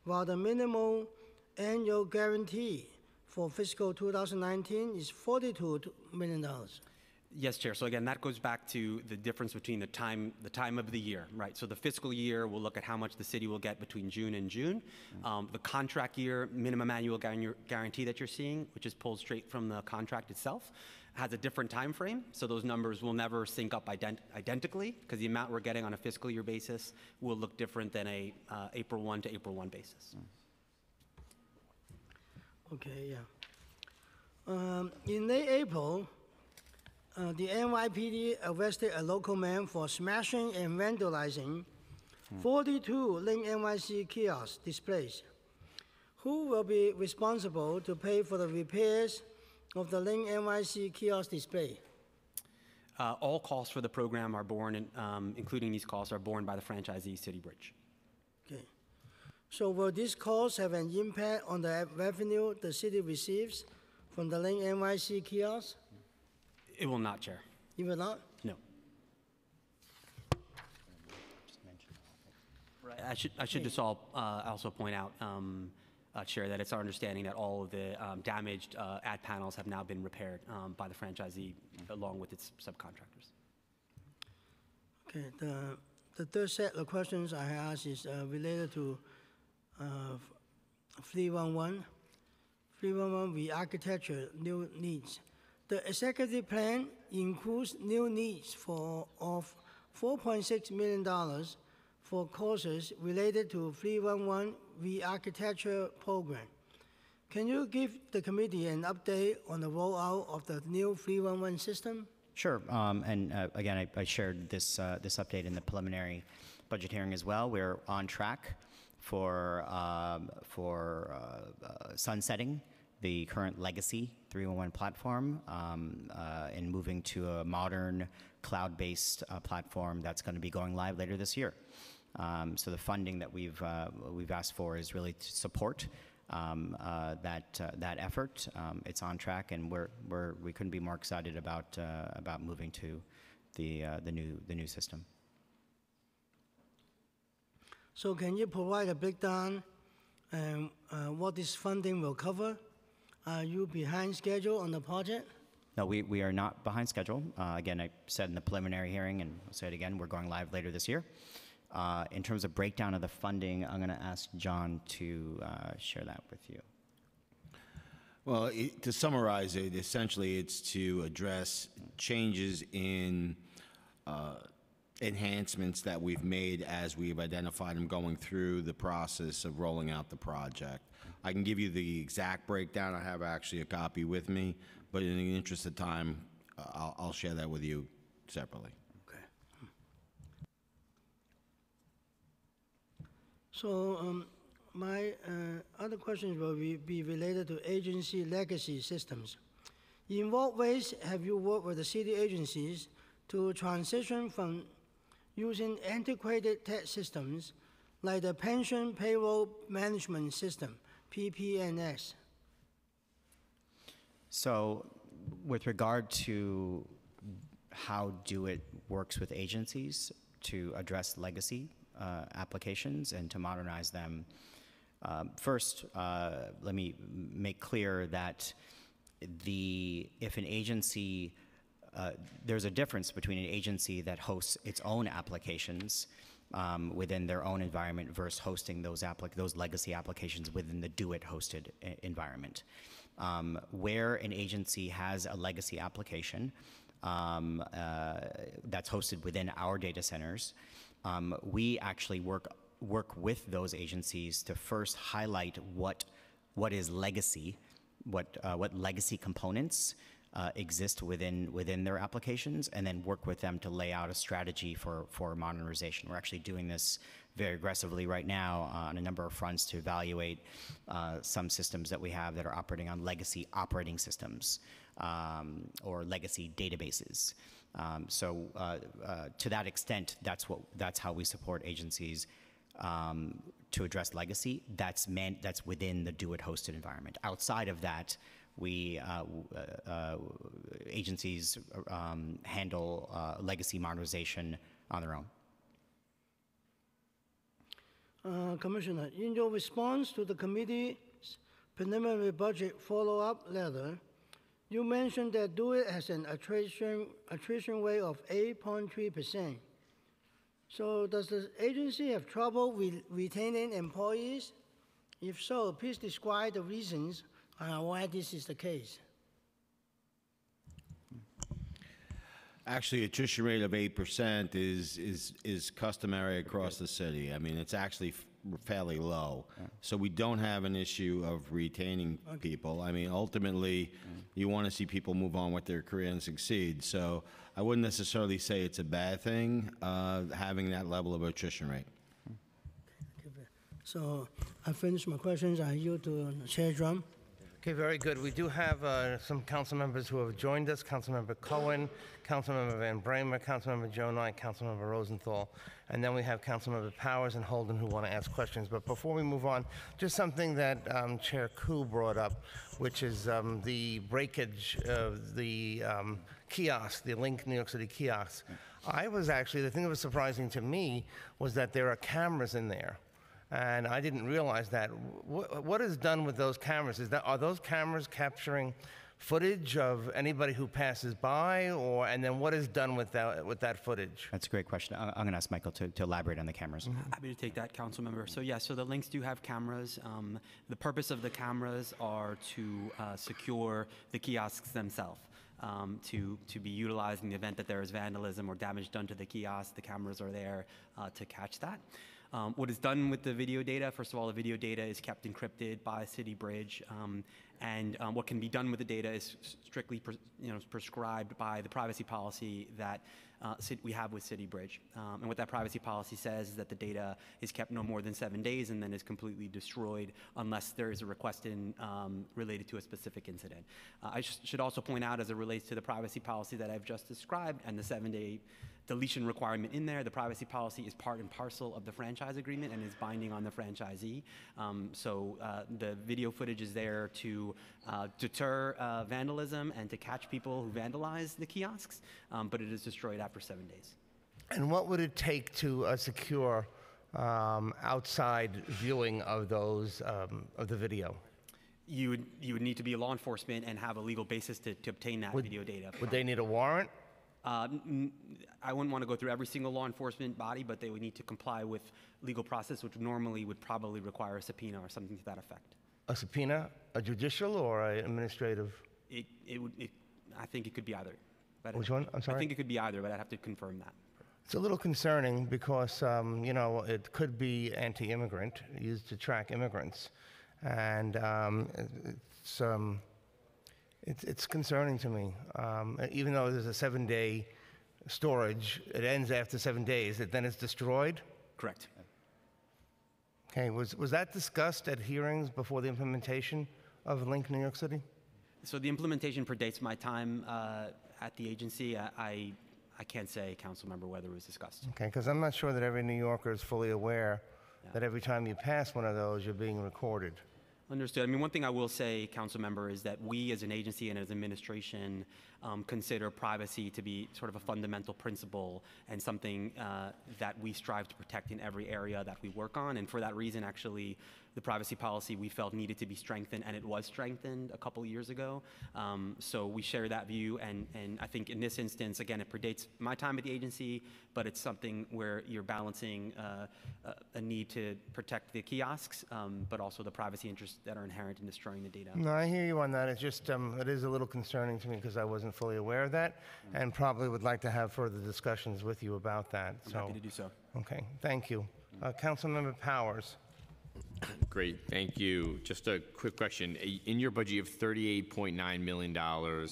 while the minimum annual guarantee for fiscal 2019 is $42 million. Yes, Chair. So again, that goes back to the difference between the time, the time of the year, right? So the fiscal year, we'll look at how much the city will get between June and June. Um, the contract year minimum annual guarantee that you're seeing, which is pulled straight from the contract itself, has a different time frame. So those numbers will never sync up ident- identically because the amount we're getting on a fiscal year basis will look different than a uh, April 1 to April 1 basis. Okay, yeah. Um, in late April, uh, the NYPD arrested a local man for smashing and vandalizing 42 Link NYC kiosk displays. Who will be responsible to pay for the repairs of the Link NYC kiosk display? Uh, all costs for the program are borne, in, um, including these costs, are borne by the franchisee, CityBridge. Okay. So will this cost have an impact on the revenue the city receives from the Link NYC kiosk? It will not, Chair. It will not? No. I should, I should just all, uh, also point out, um, uh, Chair, that it's our understanding that all of the um, damaged uh, ad panels have now been repaired um, by the franchisee along with its subcontractors. Okay, the, the third set of questions I ask is uh, related to uh, 311. 311 re-architecture new needs. The executive plan includes new needs for, of $4.6 million for courses related to 311 re-architecture program. Can you give the committee an update on the rollout of the new 311 system? Sure. Um, and uh, again, I, I shared this, uh, this update in the preliminary budget hearing as well. We're on track for, um, for uh, uh, sunsetting the current legacy 311 platform um, uh, and moving to a modern cloud-based uh, platform that's going to be going live later this year. Um, so the funding that we've uh, we've asked for is really to support um, uh, that uh, that effort. Um, it's on track, and we're, we're we couldn't be more excited about uh, about moving to the the new the new system. So can you provide a breakdown um, what this funding will cover? Are you behind schedule on the project? No, we, we are not behind schedule. Uh, again, I said in the preliminary hearing, and I'll say it again, we're going live later this year. Uh, in terms of breakdown of the funding, I'm going to ask John to uh, share that with you. Well, it- to summarize it, essentially, it's to address changes in uh, enhancements that we've made as we've identified them going through the process of rolling out the project. I can give you the exact breakdown. I have actually a copy with me, but in the interest of time, uh, I'll I'll share that with you separately. Okay. So um, my uh, other questions will be, related to agency legacy systems. In what ways have you worked with the city agencies to transition from using antiquated tech systems like the pension payroll management system, PPMS? So, with regard to how DoITT works with agencies to address legacy uh, applications and to modernize them, um, first, uh, let me make clear that the if an agency uh, there's a difference between an agency that hosts its own applications um, within their own environment versus hosting those applic- those legacy applications within the DoITT hosted environment. Um, where an agency has a legacy application um, uh, that's hosted within our data centers, um, we actually work work with those agencies to first highlight what what is legacy, what uh, what legacy components uh, exist within within their applications, and then work with them to lay out a strategy for for modernization. We're actually doing this very aggressively right now on a number of fronts to evaluate uh, some systems that we have that are operating on legacy operating systems um, or legacy databases. Um, so uh, uh, to that extent, that's what that's how we support agencies um, to address legacy. That's man, that's within the DoITT hosted environment. Outside of that, we uh, uh, uh, agencies um, handle uh, legacy modernization on their own. Uh, Commissioner, in your response to the committee's preliminary budget follow-up letter, you mentioned that DoITT has an attrition, attrition rate of 8.3%. So does the agency have trouble with retaining employees? If so, please describe the reasons uh, why this is the case. Actually, attrition rate of 8% is, is, is customary across the city. I mean, it's actually f- fairly low. So we don't have an issue of retaining people. I mean, ultimately, you want to see people move on with their career and succeed. So I wouldn't necessarily say it's a bad thing, uh, having that level of attrition rate. So I finished my questions. I yield to Chair Dromm. Okay, very good. We do have uh, some council members who have joined us, Councilmember Cohen, Councilmember Van Bramer, Councilmember Joe Knight, Councilmember Rosenthal, and then we have Councilmember Powers and Holden who want to ask questions. But before we move on, just something that um, Chair Koo brought up, which is um, the breakage of the um, kiosk, the Link New York City kiosk. I was actually, the thing that was surprising to me was that there are cameras in there and I didn't realize that. Wh- what is done with those cameras? Is that are those cameras capturing footage of anybody who passes by, or and then what is done with that with that footage? That's a great question. I- I'm going to ask Michael to, to elaborate on the cameras. Happy to take that, council member. So yeah, so the links do have cameras. Um, the purpose of the cameras are to uh, secure the kiosks themselves. Um, to, to be utilized in the event that there is vandalism or damage done to the kiosk, the cameras are there uh, to catch that. Um, what is done with the video data? First of all, the video data is kept encrypted by CityBridge, um, and um, what can be done with the data is strictly, you know, prescribed by the privacy policy that uh, we have with CityBridge. Um, and what that privacy policy says is that the data is kept no more than seven days and then is completely destroyed unless there is a request in, um, related to a specific incident. Uh, I sh- should also point out, as it relates to the privacy policy that I've just described and the seven-day deletion requirement in there, the privacy policy is part and parcel of the franchise agreement and is binding on the franchisee. Um, so uh, the video footage is there to uh, deter uh, vandalism and to catch people who vandalize the kiosks, um, but it is destroyed after seven days. And what would it take to uh, secure um, outside viewing of those, um, of the video? You would, you would need to be a law enforcement and have a legal basis to, to obtain that video data. Would they need a warrant? Uh, I wouldn't want to go through every single law enforcement body, but they would need to comply with legal process, which normally would probably require a subpoena or something to that effect. A subpoena, a judicial or an administrative? It, it would, it, I think it could be either. But Which one? I'm sorry? I think it could be either, but I'd have to confirm that. It's a little concerning because, um, you know, it could be anti-immigrant, used to track immigrants. And um, it's, um, it's, it's concerning to me. Um, even though there's a seven-day storage, it ends after seven days, it, then it's destroyed? Correct. Okay, was, was that discussed at hearings before the implementation of Link New York City? So the implementation predates my time uh, at the agency. I, I, I can't say, council member, whether it was discussed. Okay, because I'm not sure that every New Yorker is fully aware that every time you pass one of those, you're being recorded. Understood. I mean, one thing I will say, council member, is that we as an agency and as administration um, consider privacy to be sort of a fundamental principle and something uh, that we strive to protect in every area that we work on. And for that reason, actually, the privacy policy we felt needed to be strengthened, and it was strengthened a couple years ago. Um, so we share that view, and, and I think in this instance, again, it predates my time at the agency, but it's something where you're balancing uh, a, a need to protect the kiosks, um, but also the privacy interests that are inherent in destroying the data. No, I hear you on that. It's just, um, it is a little concerning to me because I wasn't fully aware of that and probably would like to have further discussions with you about that. I'm So, happy to do so. okay, thank you. Uh, Councilmember Powers. Great, thank you. Just a quick question. In your budget, of have $38.9 million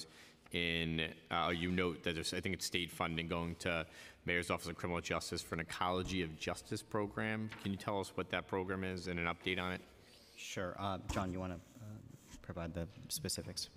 in, uh, you note that there's, I think it's state funding going to Mayor's Office of Criminal Justice for an Ecology of Justice program. Can you tell us what that program is and an update on it? Sure. Uh, John, you want to provide the specifics?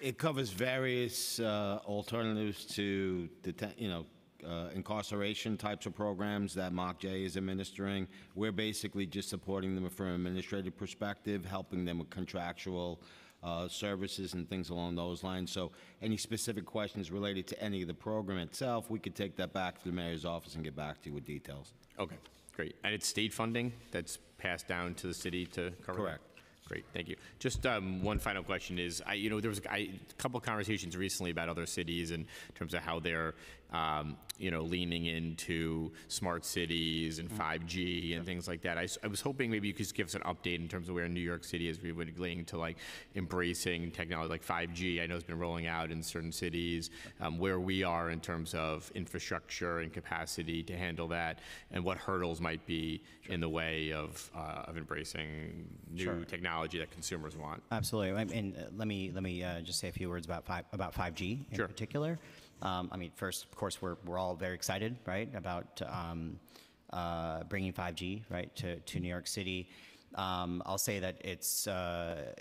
It covers various uh, alternatives to, deten- you know, uh, incarceration types of programs that MOCJ is administering. We're basically just supporting them from an administrative perspective, helping them with contractual uh, services and things along those lines. So any specific questions related to any of the program itself, we could take that back to the mayor's office and get back to you with details. Okay, great. And it's state funding that's passed down to the city to cover? that? Correct. Great, thank you. Just um, one final question is, I, you know, there was I, a couple conversations recently about other cities in terms of how they're, um, you know, leaning into smart cities and 5G and things like that. I was hoping maybe you could just give us an update in terms of where New York City is relating to like embracing technology like 5G. I know it's been rolling out in certain cities, um, where we are in terms of infrastructure and capacity to handle that, and what hurdles might be in the way of, uh, of embracing new Sure. technology that consumers want. Absolutely. And uh, let me, let me uh, just say a few words about five, about 5G in Sure. particular. Um, I mean, first, of course, we're, we're all very excited, right, about um, uh, bringing 5G, right, to, to New York City. Um, I'll say that it's, uh,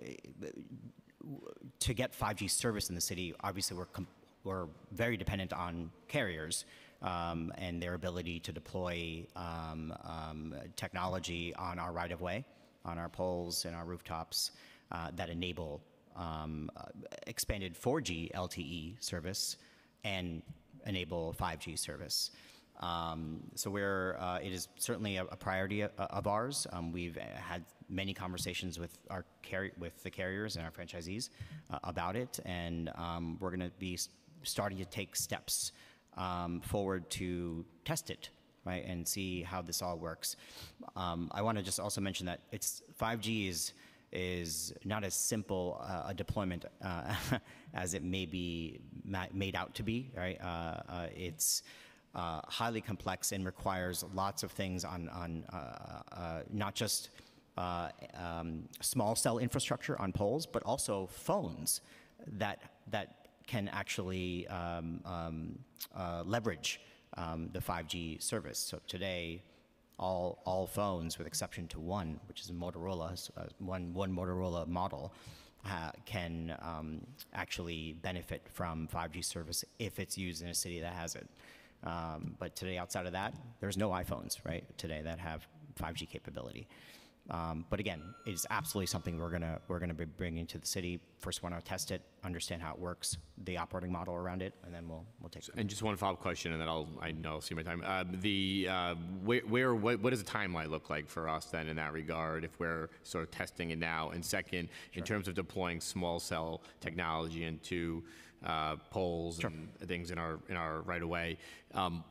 to get 5G service in the city, obviously we're, we're very dependent on carriers um, and their ability to deploy um, um, technology on our right of way, on our poles and our rooftops uh, that enable uh, expanded 4G LTE service and enable 5G service. Um, so we're, uh, it is certainly a, a priority of, of ours. Um, we've uh, had many conversations with our carri- with the carriers and our franchisees uh, about it, and um, we're going to be starting to take steps um, forward to test it, right, and see how this all works. Um, I want to just also mention that it's 5G is is not as simple uh, a deployment uh, as it may be ma- made out to be, right? Uh, uh, it's uh, highly complex and requires lots of things on, on uh, not just um, small cell infrastructure on poles, but also phones that, that can actually um, um, leverage um, the 5G service. So today, all, all phones, with exception to one, which is a Motorola, uh, one, one Motorola model, uh, can um, actually benefit from 5G service if it's used in a city that has it. Um, but today, outside of that, there's no iPhones, right, today that have 5G capability. Um, but again, it's absolutely something we're gonna we're gonna be bringing to the city. First, want to test it, understand how it works, the operating model around it, and then we'll we'll take. it And just one follow-up question, and then I'll, I know I'll see my time. Uh, The, uh, where, where- what what does the timeline look like for us then in that regard, if we're sort of testing it now? And second, in terms of deploying small cell technology into uh, poles and things in our, in our right-of-way, um,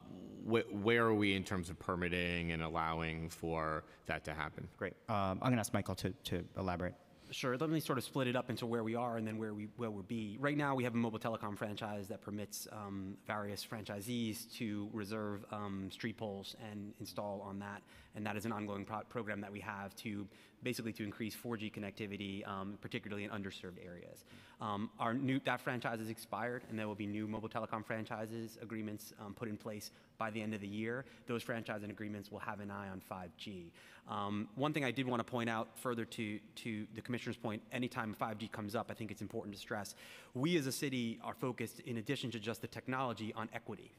wh- where are we in terms of permitting and allowing for that to happen? Great. Um, I'm gonna ask Michael to to elaborate. Sure. Let me sort of split it up into where we are and then where we where we'll be. Right now, we have a mobile telecom franchise that permits um, various franchisees to reserve um, street poles and install on that, and that is an ongoing pro- program that we have to basically to increase 4G connectivity, um, particularly in underserved areas. Um, our new that franchise is expired, and there will be new mobile telecom franchises agreements um, put in place by the end of the year. Those franchise agreements will have an eye on 5G. Um, one thing I did want to point out further to, to the commissioner's point, anytime 5G comes up, I think it's important to stress, we as a city are focused, in addition to just the technology, on equity,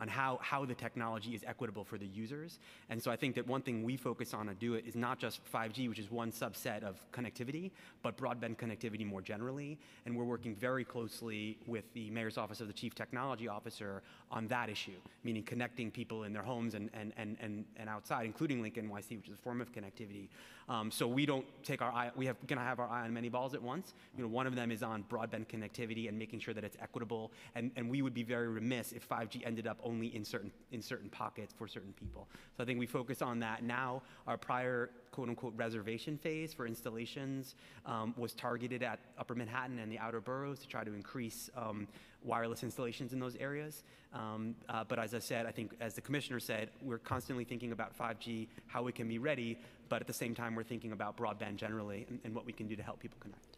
on how, how the technology is equitable for the users. And so I think that one thing we focus on to DoITT is not just 5G, which is one subset of connectivity, but broadband connectivity more generally. And we're working very closely with the Mayor's Office of the Chief Technology Officer on that issue, meaning connecting people in their homes and, and, and, and, and outside, including Link NYC, which is a form of connectivity. Um, so we don't take our eye, we have, gonna have our eye on many balls at once. You know, one of them is on broadband connectivity and making sure that it's equitable. And, and we would be very remiss if 5G ended up only in certain, in certain pockets for certain people. So I think we focus on that now. Our prior quote unquote reservation phase for installations um, was targeted at Upper Manhattan and the outer boroughs to try to increase um, wireless installations in those areas. Um, uh, but as I said, I think as the commissioner said, we're constantly thinking about 5G, how it can be ready, but at the same time, we're thinking about broadband generally and, and what we can do to help people connect.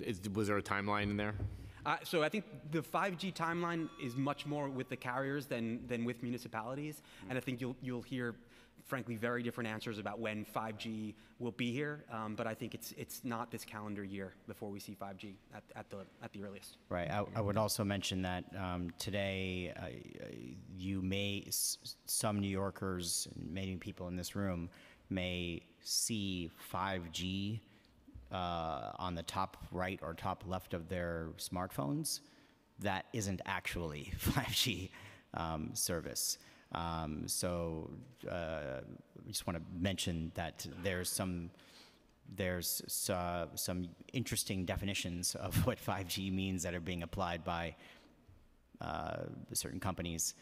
Is, was there a timeline in there? Uh, so I think the 5G timeline is much more with the carriers than, than with municipalities. And I think you'll, you'll hear, frankly, very different answers about when 5G will be here. Um, but I think it's, it's not this calendar year before we see 5G at, at, the, at the earliest. Right. I, I would also mention that um, today, uh, you may, s- some New Yorkers, and many people in this room, may see 5G uh, on the top right or top left of their smartphones. That isn't actually 5G um, service. Um, so uh, I just want to mention that there's some there's uh, some interesting definitions of what 5G means that are being applied by uh, certain companies.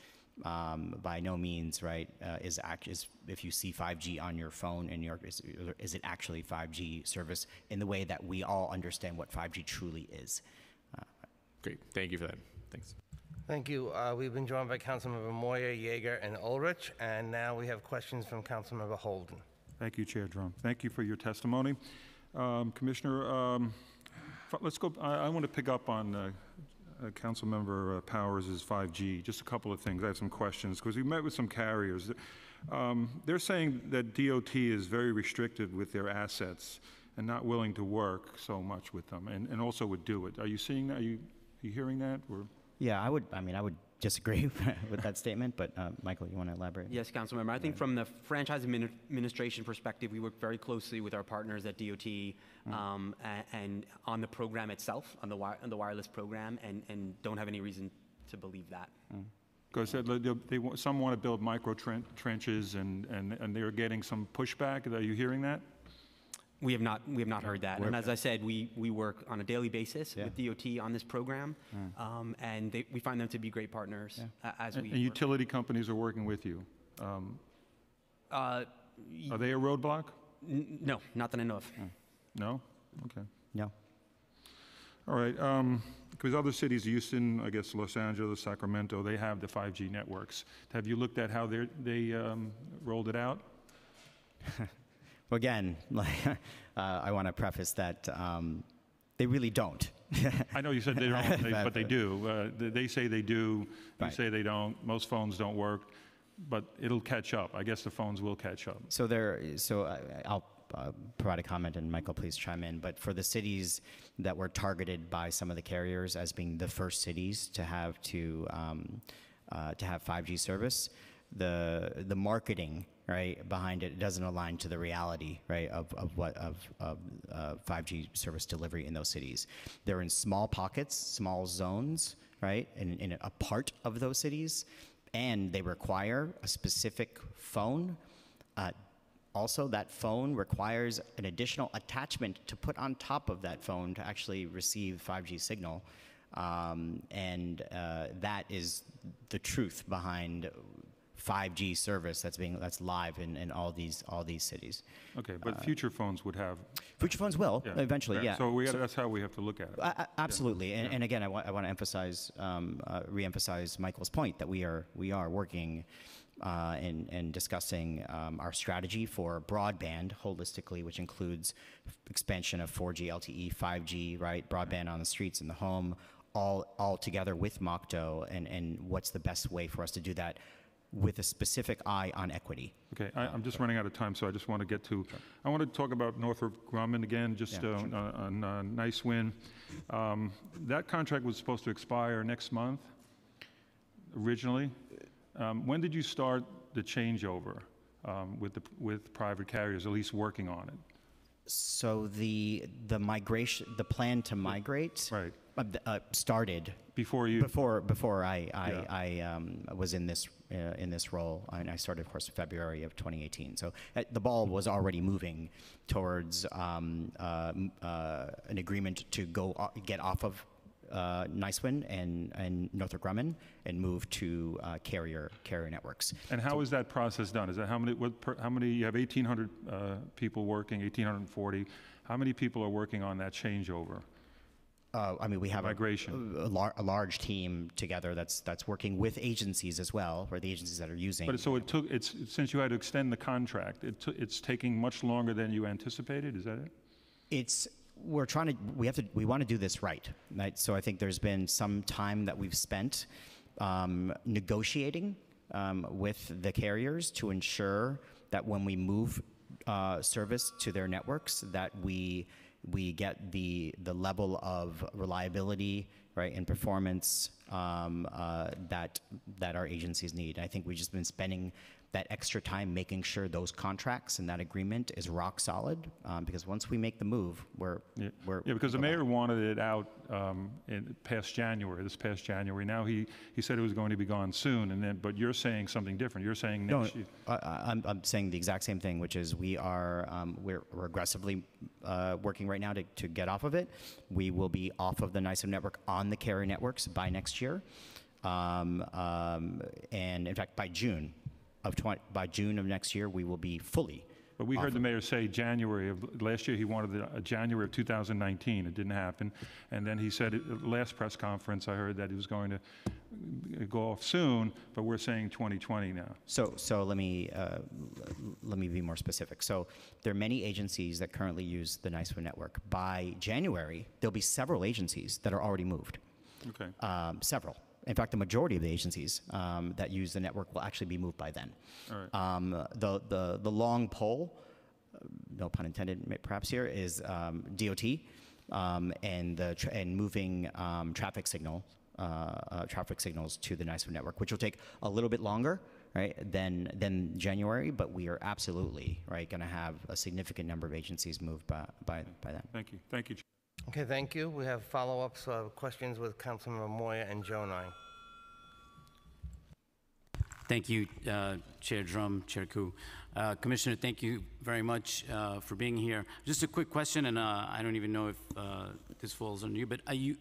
Um, by no means, right, uh, is, act- is if you see 5G on your phone in your, is, is it actually 5G service in the way that we all understand what 5G truly is? Great, thank you for that. Thanks. Thank you. Uh, We've been joined by Councilmember Moya, Yeger, and Ulrich, and now we have questions from Councilmember Holden. Thank you, Chair Dromm. Thank you for your testimony. Um, Commissioner, um, let's go, I, I want to pick up on uh, Councilmember uh, Powers' 5G. Just a couple of things. I have some questions, because we met with some carriers. Um, They're saying that DOT is very restricted with their assets and not willing to work so much with them, and, and also would DoITT. Are you seeing that? Are you, are you hearing that? Or, Yeah, I would, I mean, I would disagree with that statement, but uh, Michael, you want to elaborate? Yes, Councilmember. I think from the franchise administration perspective, we work very closely with our partners at DOT um, a- and on the program itself, on the, wi- on the wireless program, and, and don't have any reason to believe that. Because they, they, some want to build micro trenches, and, and, and they're getting some pushback. Are you hearing that? We have not, we have not heard that. And as I said, we, we work on a daily basis with DOT on this program, um, and they, we find them to be great partners a- as And we. and work. utility companies are working with you. Um, Uh, Are they a roadblock? n- No, not that I know of. No? Okay. No? All right. um, Because other cities, Houston, I guess Los Angeles, Sacramento, they have the 5G networks. Have you looked at how they're, they um, rolled it out? Again, like, uh, I want to preface that um, they really don't. I know you said they don't, they- but they do. Uh, they- They say they do, you Right. say they don't. Most phones don't work, but it'll catch up. I guess the phones will catch up. So there, so I'll uh, provide a comment, and Michael, please chime in. But for the cities that were targeted by some of the carriers as being the first cities to have to um, uh, to have 5G service, the the marketing right behind it it doesn't align to the reality right of, of what of, of uh, 5G service delivery in those cities. They're in small pockets, small zones, right, in, in a part of those cities, and they require a specific phone. Uh, also, that phone requires an additional attachment to put on top of that phone to actually receive 5G signal. Um, and uh, that is the truth behind 5G service that's being that's live in, in all these all these cities. Okay, but future phones would have. Future phones will yeah, Uh, eventually, yeah. So we, gotta- that's how we have to look at it. Absolutely, and, and again, I want, I want to emphasize, um, uh, re-emphasize Michael's point that we are we are working uh, and and discussing um, our strategy for broadband holistically, which includes expansion of 4G, LTE, 5G, right, broadband on the streets and the home, all all together with MOCTO, and and what's the best way for us to do that with a specific eye on equity. Okay, I, I'm just running out of time, so I just want to get to, I want to talk about Northrop Grumman again, just Yeah, uh, sure. on on, uh, NYCWiN. Um, That contract was supposed to expire next month, originally. Um, When did you start the changeover um, with the, with private carriers, at least working on it? So the the migration, the plan to migrate, Right. Uh, uh, started Before you, before before I I, Yeah. I um, was in this uh, in this role, and I started, of course, in February of 2018. So uh, the ball was already moving towards um, uh, uh, an agreement to go o- get off of uh, NYCWiN and and Northrop Grumman and move to uh, carrier carrier networks. and how is that process done? Is that how many, what, per- how many, you have 1,800 uh, people working, 1,840. How many people are working on that changeover? Uh, I mean, we have a- Migration. A, lar- a large team together that's that's working with agencies as well, or the agencies that are using. But so it took, it's, since you had to extend the contract, it took, it's taking much longer than you anticipated, is that it? it's we're trying to we have to we want to do this right right so i think there's been some time that we've spent um, negotiating um, with the carriers to ensure that when we move uh, service to their networks that we we get the the level of reliability right and performance um, uh, that that our agencies need. I think we've just been spending that extra time making sure those contracts and that agreement is rock solid um, because once we make the move we're Yeah, we're yeah, because the mayor wanted it out um, in past January, this past January. Now he, he said it was going to be gone soon, and then, but you're saying something different. You're saying No, year. I, I- I'm, I'm saying the exact same thing, which is we are um, we're, we're aggressively uh, working right now to, to get off of it. We will be off of the NYCWiN network on the carrier networks by next year, um, um, and in fact by June of 20, by June of next year we will be fully. But we heard the mayor say January of, last year he wanted it, uh, January of 2019. It didn't happen. And then he said, at the last press conference, I heard that he was going to uh, go off soon, but we're saying 2020 now. So, so let me uh, l- let me be more specific. So, there are many agencies that currently use the NYCWiN network. By January, there'll be several agencies that are already moved. Okay. Um, several. In fact, the majority of the agencies um, that use the network will actually be moved by then. Right. Um, the, the, the long pole, uh, no pun intended, perhaps here, is um, DOT um, and, the and moving um, traffic signal, uh, uh, traffic signals to the NICE network, which will take a little bit longer, right, than, than January, but we are absolutely, right, going to have a significant number of agencies moved by, by, by then. Thank you. Thank you. Okay, thank you. We have follow-ups, uh, questions with Councilmember Moya and Joe Nye. Thank you, uh, Chair Dromm, Chair Koo. Uh, Commissioner, thank you very much uh, for being here. Just a quick question, and uh, I don't even know if uh, this falls under you, but are you,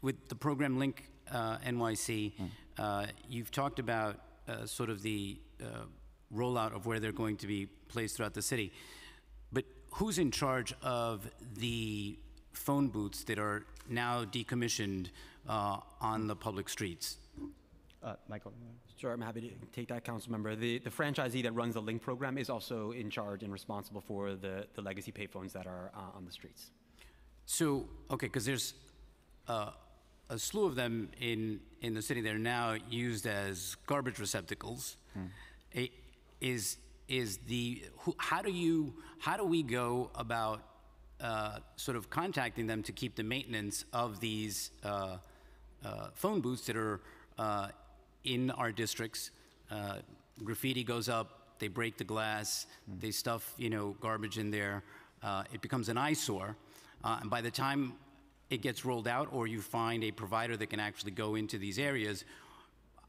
with the program Link uh, NYC, uh, you've talked about uh, sort of the uh, rollout of where they're going to be placed throughout the city. But who's in charge of the phone booths that are now decommissioned uh, on the public streets? Uh, Michael? Sure, I'm happy to take that, council member. The, the franchisee that runs the Link program is also in charge and responsible for the, the legacy payphones that are uh, on the streets. So, okay, because there's uh, a slew of them in, in the city that are now used as garbage receptacles. I- Is, is the, who- how do you, how do we go about uh, sort of contacting them to keep the maintenance of these uh, uh, phone booths that are uh, in our districts? Uh, Graffiti goes up, they break the glass, they stuff, you know, garbage in there. Uh, It becomes an eyesore. Uh, And by the time it gets rolled out, or you find a provider that can actually go into these areas,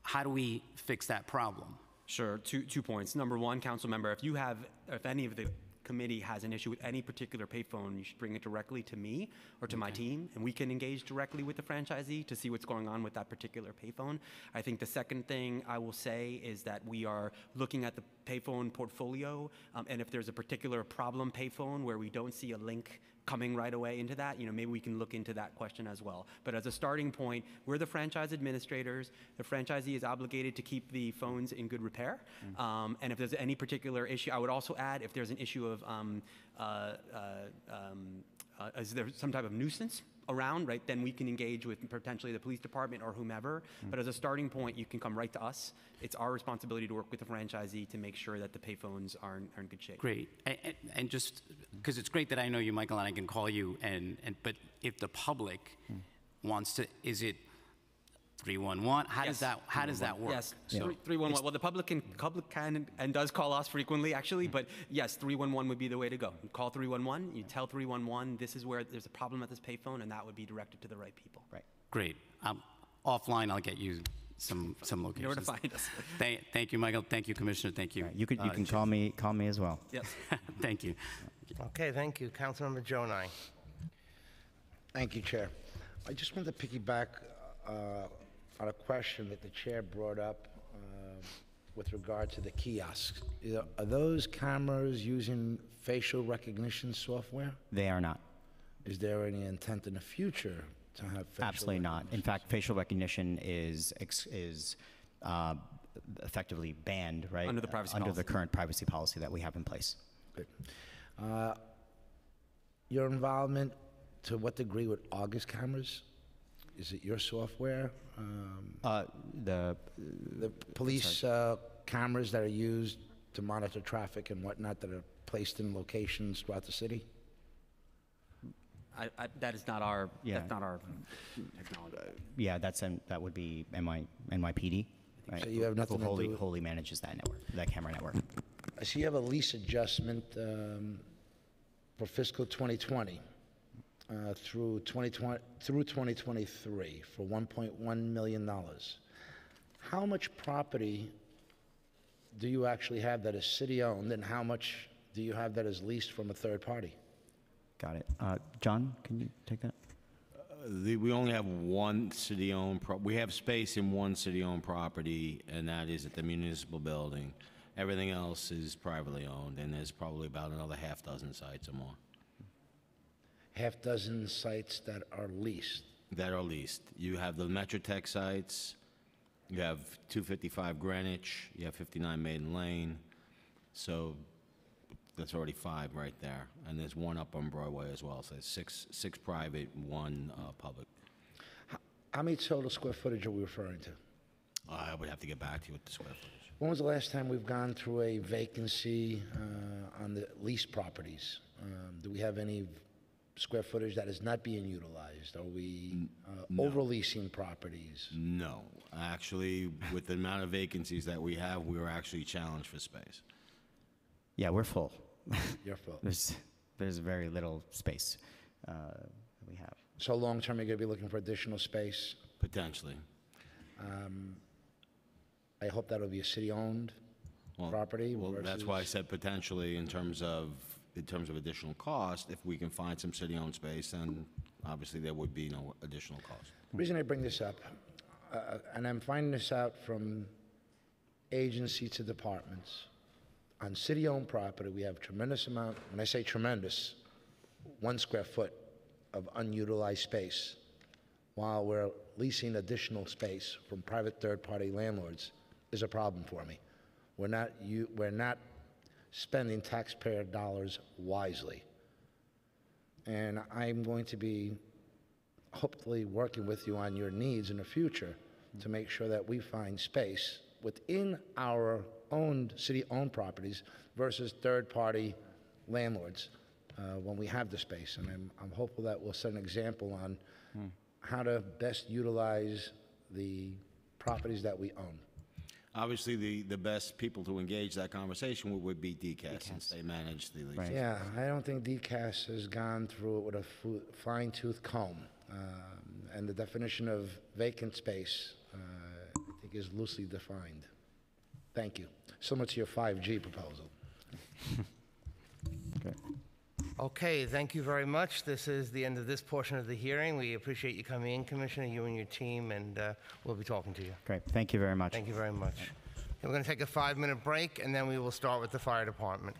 how do we fix that problem? Sure, two, two points. Number one, council member, if you have, if any of the committee has an issue with any particular payphone, you should bring it directly to me or to my team, and we can engage directly with the franchisee to see what's going on with that particular payphone. I think the second thing I will say is that we are looking at the payphone portfolio, um, and if there's a particular problem payphone where we don't see a link coming right away into that, you know, maybe we can look into that question as well. But as a starting point, we're the franchise administrators. The franchisee is obligated to keep the phones in good repair. Um, and if there's any particular issue, I would also add if there's an issue of, um, uh, uh, um, uh, is there some type of nuisance around, right, then we can engage with potentially the police department or whomever. Mm-hmm. But as a starting point, you can come right to us. It's our responsibility to work with the franchisee to make sure that the payphones are in, are in good shape. Great. And, and, and just because it's great that I know you, Michael, and I can call you. And, and but if the public hmm. wants to, is it 311? How Yes. does that How does that work? Yes, three- 311. Well, the public can, public can and does call us frequently, actually, but yes, 311 would be the way to go. You Call 311, you tell 311, this is where there's a problem at this payphone, and that would be directed to the right people. Right. Great. Um, offline, I'll get you some some You know locations. where to find us. Thank, thank you, Michael. Thank you, Commissioner. Thank you. All right, You can, you uh, can call me, call me as well. Yes. Thank you. Okay, thank you. Councilmember Gjonaj. Thank you, Chair. I just wanted to piggyback uh, on a question that the Chair brought up uh, with regard to the kiosks. Are those cameras using facial recognition software? They are not. Is there any intent in the future to have facial? Absolutely not. In fact, facial recognition is, is uh, effectively banned, right? Under the privacy Under the current privacy policy that we have in place. Good. Uh, Your involvement, to what degree with August cameras? Is it your software? Um, Uh, The, The police uh, cameras that are used to monitor traffic and whatnot that are placed in locations throughout the city? I, I, that is not our, Yeah. that's not our technology. yeah, that's, an- that would be NY NYPD, right? So you have nothing Who to wholly- do with- Wholly manages that network, that camera network. I see you have a lease adjustment um, for fiscal 2020 uh, through 2020, through 2023 for $1.1 million. How much property do you actually have that is city-owned, and how much do you have that is leased from a third party? Got it. Uh, John, can you take that? The- We only have one city-owned, pro- we have space in one city-owned property, and that is at the municipal building. Everything else is privately owned, and there's probably about another half dozen sites or more Half dozen sites that are leased. that are leased. You have the Metrotech sites, you have 255 Greenwich, you have 59 Maiden Lane, so that's already five right there. And there's one up on Broadway as well, so it's six, six private, one uh, public. How many total square footage are we referring to? I would have to get back to you with the square footage. When was the last time we've gone through a vacancy uh, on the leased properties? Um, Do we have any square footage that is not being utilized? Are we uh, over-leasing properties? No, actually, with the amount of vacancies that we have, we are actually challenged for space. Yeah, we're full. Your fault. There's, there's very little space uh, that we have. So long-term, you're going to be looking for additional space? Potentially. I hope that'll be a city-owned Well- property Well, that's why I said potentially in terms of, in terms of additional cost. If we can find some city-owned space, then obviously there would be no additional cost. The reason I bring this up, uh, and I'm finding this out from agency to departments, on city-owned property, we have tremendous amount, when I say tremendous, one square foot of unutilized space while we're leasing additional space from private third-party landlords is a problem for me. We're not, you, we're not spending taxpayer dollars wisely. And I'm going to be hopefully working with you on your needs in the future to make sure that we find space within our own city-owned properties versus third-party landlords uh, when we have the space. And I'm, I'm hopeful that we'll set an example on how to best utilize the properties that we own. Obviously, the, the best people to engage that conversation would- would be DCAS, since they manage the lease. Right. Yeah, I don't think DCAS has gone through it with a fu- fine-tooth comb. Um, And the definition of vacant space, uh, I think, is loosely defined. Thank you. Similar to your 5G proposal. Okay. Thank you very much. This is the end of this portion of the hearing. We appreciate you coming in, Commissioner, you and your team, and uh, we'll be talking to you. Great. Thank you very much. Thank you very much. Okay, We're going to take a five-minute break, and then we will start with the fire department.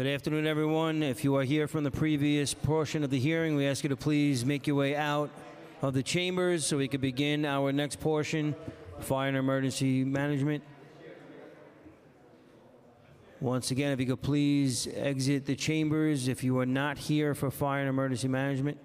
Good afternoon, everyone. If you are here from the previous portion of the hearing, we ask you to please make your way out of the chambers so we can begin our next portion, fire and emergency management. Once again, if you could please exit the chambers if you are not here for fire and emergency management.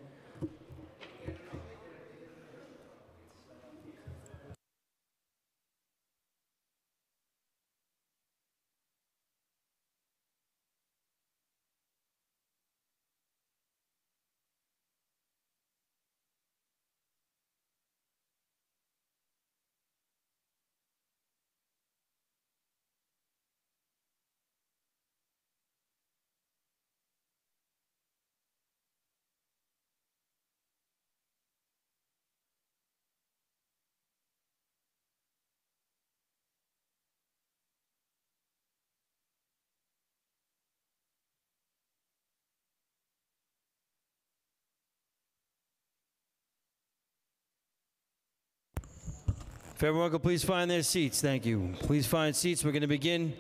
If everyone could please find their seats, thank you. Please find seats. We're going to begin.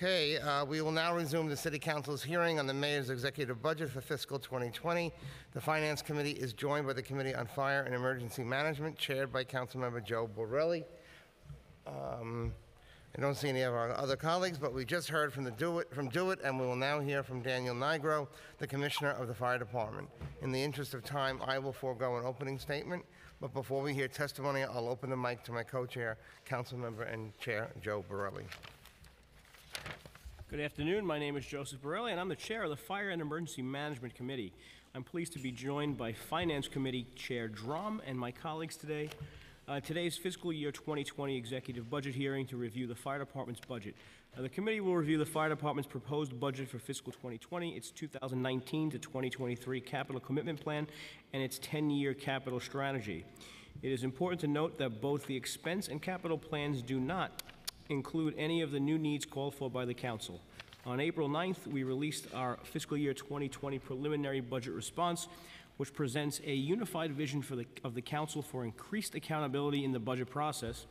Okay, uh, we will now resume the City Council's hearing on the Mayor's executive budget for fiscal 2020. The Finance Committee is joined by the Committee on Fire and Emergency Management, chaired by Councilmember Joe Borelli. Um, I don't see any of our other colleagues, but we just heard from the DoITT, from DoITT, and we will now hear from Daniel Nigro, the Commissioner of the Fire Department. In the interest of time, I will forego an opening statement, but before we hear testimony, I'll open the mic to my co-chair, Councilmember and Chair Joe Borelli. Good afternoon. My name is Joseph Borelli, and I'm the Chair of the Fire and Emergency Management Committee. I'm pleased to be joined by Finance Committee Chair Dromm and my colleagues today. Uh, today's fiscal year 2020 executive budget hearing to review the fire department's budget. Uh, the committee will review the fire department's proposed budget for fiscal 2020, its 2019 to 2023 capital commitment plan, and its 10-year capital strategy. It is important to note that both the expense and capital plans do not include any of the new needs called for by the council. On April 9th, we released our fiscal year 2020 preliminary budget response, which presents a unified vision for the, of the council for increased accountability in the budget process,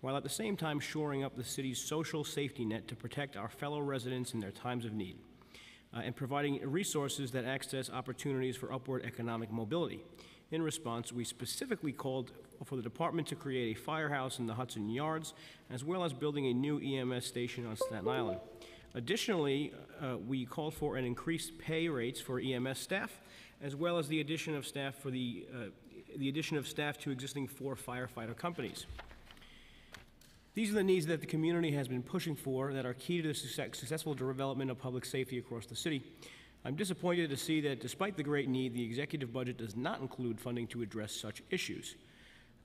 while at the same time shoring up the city's social safety net to protect our fellow residents in their times of need, uh, and providing resources that access opportunities for upward economic mobility. In response, we specifically called for the department to create a firehouse in the Hudson Yards, as well as building a new EMS station on Staten Island. Additionally, uh, we called for an increased pay rates for EMS staff, as well as the addition of staff for the, uh, the addition of staff to existing four firefighter companies. These are the needs that the community has been pushing for that are key to the success- successful development of public safety across the city. I'm disappointed to see that despite the great need, the executive budget does not include funding to address such issues.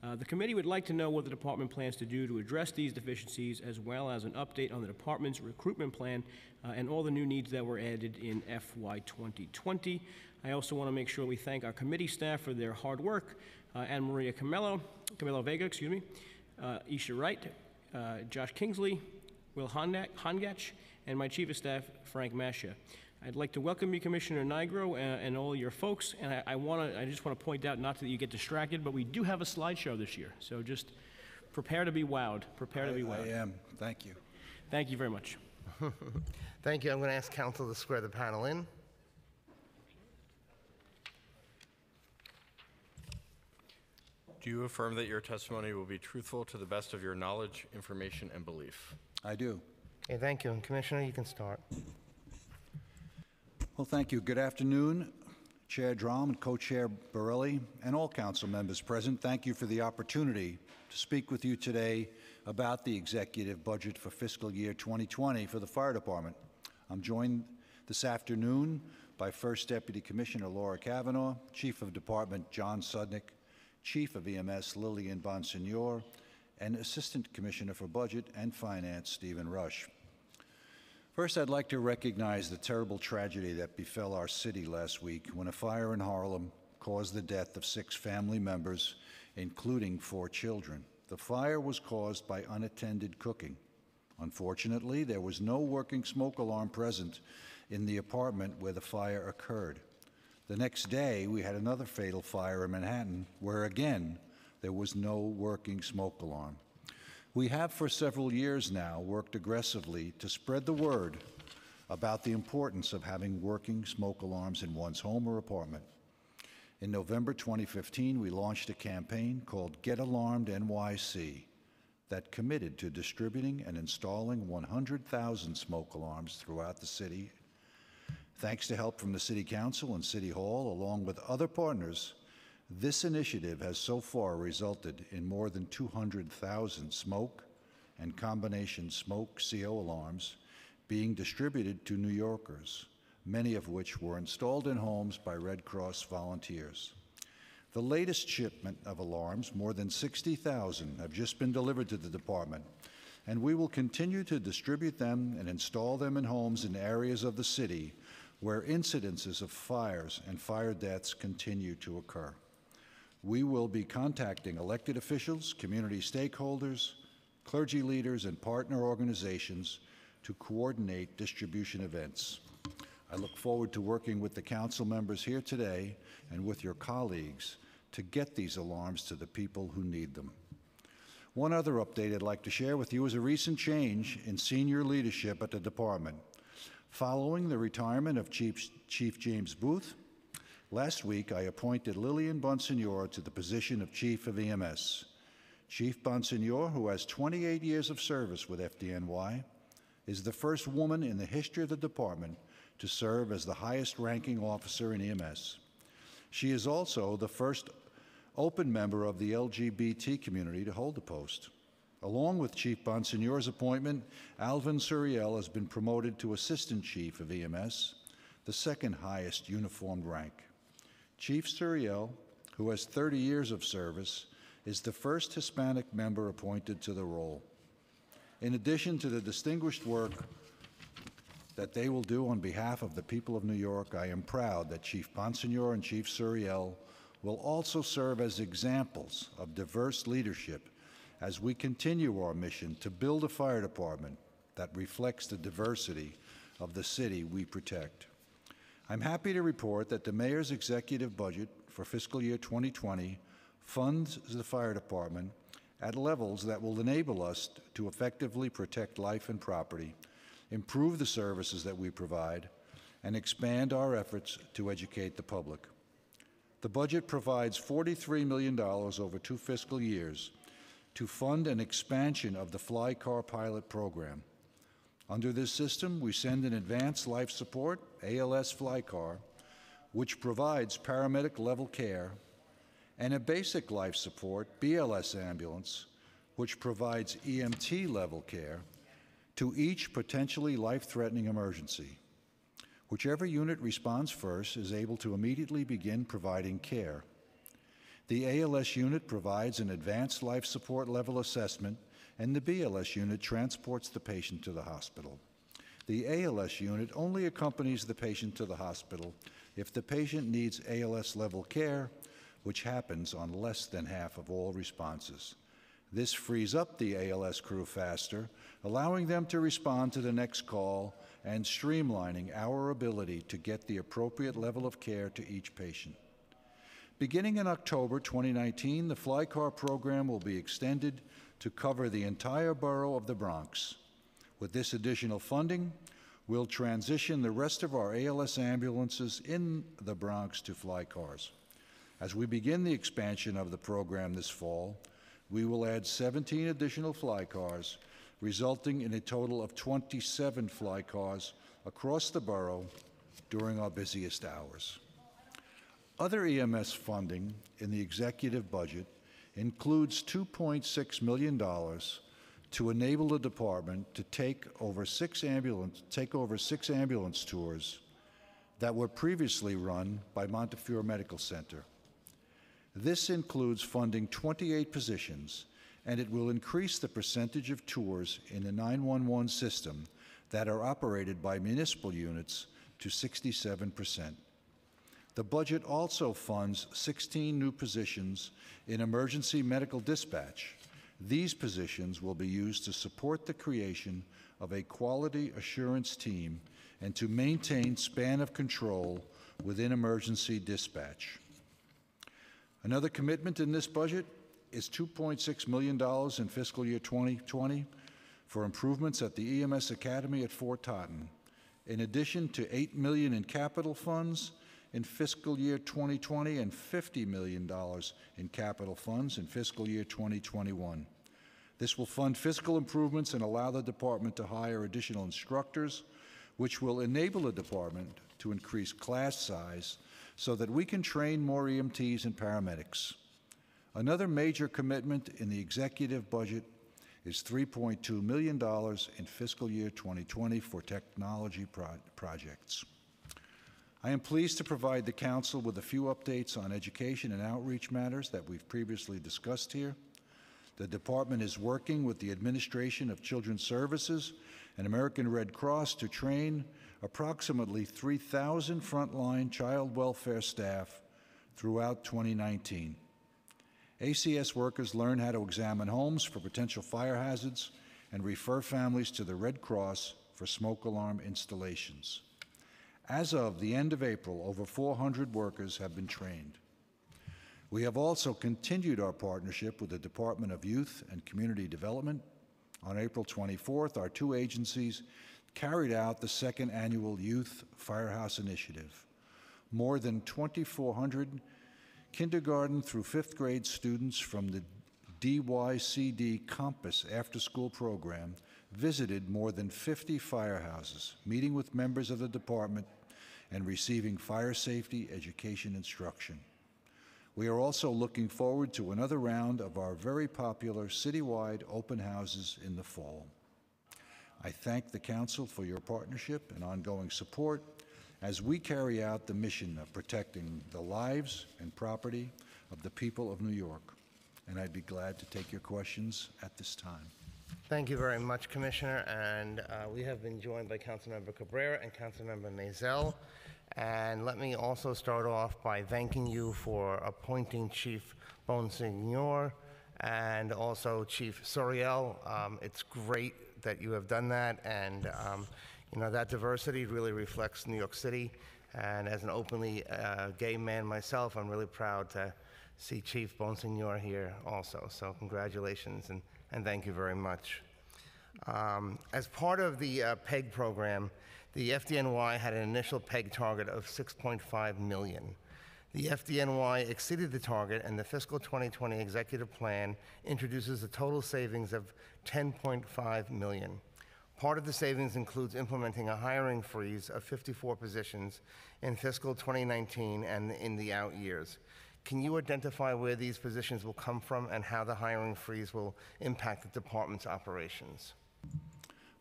Uh, the committee would like to know what the department plans to do to address these deficiencies, as well as an update on the department's recruitment plan uh, and all the new needs that were added in FY 2020. I also want to make sure we thank our committee staff for their hard work. Uh, Anne Maria Camelo, Camelo Vega, excuse me, uh, Eisha Wright, uh, Josh Kingsley, Will Hongach, and my chief of staff, Frank Masha. I'd like to welcome you, Commissioner Nigro, uh, and all your folks. And I, I want to, I just want to point out, not that you get distracted, but we do have a slideshow this year. So just prepare to be wowed. Prepare to be wowed. I am. Thank you. Thank you very much. Thank you. I'm going to ask council to square the panel in. Do you affirm that your testimony will be truthful to the best of your knowledge, information, and belief? I do. Okay, thank you. And Commissioner, you can start. Well, thank you. Good afternoon, Chair Dromm and Co-Chair Borelli, and all council members present. Thank you for the opportunity to speak with you today about the executive budget for fiscal year 2020 for the Fire Department. I'm joined this afternoon by First Deputy Commissioner Laura Kavanagh, Chief of Department John Sudnik, Chief of EMS Lillian Bonsignore, and Assistant Commissioner for Budget and Finance Stephen Rush. First, I'd like to recognize the terrible tragedy that befell our city last week when a fire in Harlem caused the death of six family members, including four children. The fire was caused by unattended cooking. Unfortunately, there was no working smoke alarm present in the apartment where the fire occurred. The next day, we had another fatal fire in Manhattan where again there was no working smoke alarm. We have for several years now worked aggressively to spread the word about the importance of having working smoke alarms in one's home or apartment. In November 2015, we launched a campaign called Get Alarmed NYC that committed to distributing and installing 100,000 smoke alarms throughout the city. Thanks to help from the City Council and City Hall, along with other partners, this initiative has so far resulted in more than 200,000 smoke and combination smoke CO alarms being distributed to New Yorkers, many of which were installed in homes by Red Cross volunteers. The latest shipment of alarms, more than 60,000, have just been delivered to the department, and we will continue to distribute them and install them in homes in areas of the city where incidences of fires and fire deaths continue to occur. We will be contacting elected officials, community stakeholders, clergy leaders, and partner organizations to coordinate distribution events. I look forward to working with the council members here today and with your colleagues to get these alarms to the people who need them. One other update I'd like to share with you is a recent change in senior leadership at the department. Following the retirement of Chief, Chief James Booth, last week I appointed Lillian Bonsignore to the position of Chief of EMS. Chief Bonsignore, who has 28 years of service with FDNY, is the first woman in the history of the department to serve as the highest ranking officer in EMS. She is also the first open member of the LGBT community to hold the post. Along with Chief Bonsignore's appointment, Alvin Suriel has been promoted to Assistant Chief of EMS, the second highest uniformed rank. Chief Suriel, who has 30 years of service, is the first Hispanic member appointed to the role. In addition to the distinguished work that they will do on behalf of the people of New York, I am proud that Chief Bonsignore and Chief Suriel will also serve as examples of diverse leadership as we continue our mission to build a fire department that reflects the diversity of the city we protect. I'm happy to report that the mayor's executive budget for fiscal year 2020 funds the fire department at levels that will enable us to effectively protect life and property, improve the services that we provide, and expand our efforts to educate the public. The budget provides $43 million over two fiscal years to fund an expansion of the Fly Car pilot program. Under this system, we send an advanced life support, ALS Fly Car, which provides paramedic level care, and a basic life support, BLS ambulance, which provides EMT level care to each potentially life threatening emergency. Whichever unit responds first is able to immediately begin providing care. The ALS unit provides an advanced life support level assessment, and the BLS unit transports the patient to the hospital. The ALS unit only accompanies the patient to the hospital if the patient needs ALS level care, which happens on less than half of all responses. This frees up the ALS crew faster, allowing them to respond to the next call and streamlining our ability to get the appropriate level of care to each patient. Beginning in October 2019, the FlyCar program will be extended to cover the entire borough of the Bronx. With this additional funding, we'll transition the rest of our ALS ambulances in the Bronx to fly cars. As we begin the expansion of the program this fall, we will add 17 additional fly cars, resulting in a total of 27 fly cars across the borough during our busiest hours. Other EMS funding in the executive budget includes $2.6 million to enable the department to take over six ambulance take over six ambulance tours that were previously run by Montefiore Medical Center. This includes funding 28 positions, and it will increase the percentage of tours in the 911 system that are operated by municipal units to 67%. The budget also funds 16 new positions in emergency medical dispatch. These positions will be used to support the creation of a quality assurance team and to maintain span of control within emergency dispatch. Another commitment in this budget is $2.6 million in fiscal year 2020 for improvements at the EMS Academy at Fort Totten, in addition to 8 million in capital funds in fiscal year 2020 and $50 million in capital funds in fiscal year 2021. This will fund fiscal improvements and allow the department to hire additional instructors, which will enable the department to increase class size so that we can train more EMTs and paramedics. Another major commitment in the executive budget is $3.2 million in fiscal year 2020 for technology pro- projects. I am pleased to provide the council with a few updates on education and outreach matters that we've previously discussed here. The department is working with the Administration of Children's Services and American Red Cross to train approximately 3,000 frontline child welfare staff throughout 2019. ACS workers learn how to examine homes for potential fire hazards and refer families to the Red Cross for smoke alarm installations. As of the end of April, over 400 workers have been trained. We have also continued our partnership with the Department of Youth and Community Development. On April 24th, our two agencies carried out the second annual Youth Firehouse Initiative. More than 2,400 kindergarten through fifth grade students from the DYCD Compass after school program visited more than 50 firehouses, meeting with members of the department and receiving fire safety education instruction. We are also looking forward to another round of our very popular citywide open houses in the fall. I thank the Council for your partnership and ongoing support as we carry out the mission of protecting the lives and property of the people of New York. And I'd be glad to take your questions at this time. Thank you very much, Commissioner. And uh, we have been joined by Councilmember Cabrera and Councilmember Maisel. And let me also start off by thanking you for appointing Chief Bonsignore and also Chief Suriel. Um, it's great that you have done that, and um, you know that diversity really reflects New York City. And as an openly uh, gay man myself, I'm really proud to see Chief Bonsignore here also. So congratulations and, and thank you very much. Um, as part of the uh, PEG program, the FDNY had an initial PEG target of 6.5 million. The FDNY exceeded the target, and the fiscal 2020 executive plan introduces a total savings of 10.5 million. Part of the savings includes implementing a hiring freeze of 54 positions in fiscal 2019 and in the out years. Can you identify where these positions will come from and how the hiring freeze will impact the department's operations?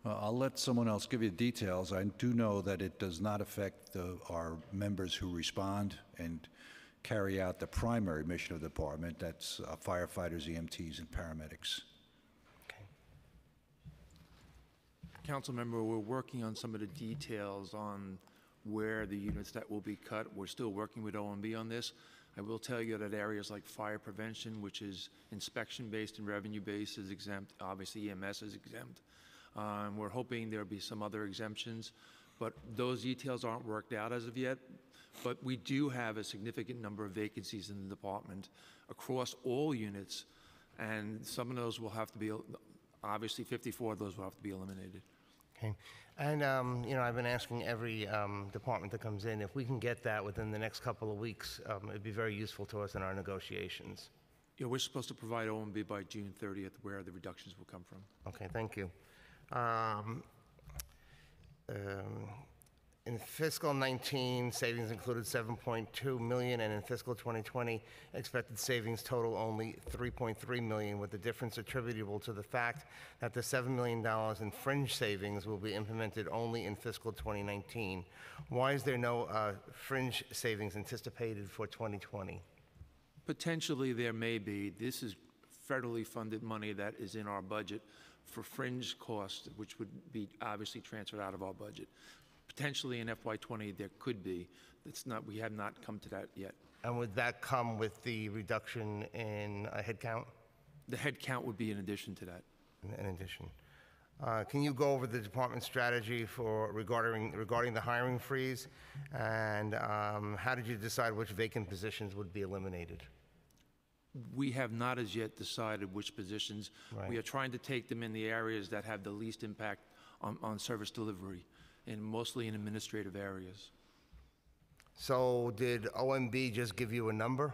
Uh, I'll let someone else give you details. I do know that it does not affect the, our members who respond and carry out the primary mission of the department. That's uh, firefighters, EMTs, and paramedics. Okay. Councilmember, we're working on some of the details on where the units that will be cut. We're still working with OMB on this. I will tell you that areas like fire prevention, which is inspection-based and revenue-based, is exempt. Obviously, EMS is exempt. Um, We're hoping there'll be some other exemptions, but those details aren't worked out as of yet. But we do have a significant number of vacancies in the department across all units, and some of those will have to be, obviously 54 of those will have to be eliminated. Okay. And, um, you know, I've been asking every um, department that comes in, if we can get that within the next couple of weeks, um, it'd be very useful to us in our negotiations. Yeah, we're supposed to provide OMB by June 30th where the reductions will come from. Okay, thank you. Um, um, In fiscal 19, savings included 7.2 million, and in fiscal 2020, expected savings total only 3.3 million, with the difference attributable to the fact that the $7 million in fringe savings will be implemented only in fiscal 2019. Why is there no uh, fringe savings anticipated for 2020? Potentially, there may be. This is federally funded money that is in our budget for fringe costs, which would be obviously transferred out of our budget. Potentially in FY '20, there could be. It's not, we have not come to that yet. And would that come with the reduction in uh, headcount The headcount would be in addition to that. in- in addition? Uh, Can you go over the department's strategy for regarding, regarding the hiring freeze? And um, how did you decide which vacant positions would be eliminated? We have not as yet decided which positions. We Right. are trying to take them in the areas that have the least impact on, on service delivery, and mostly in administrative areas. So did OMB just give you a number?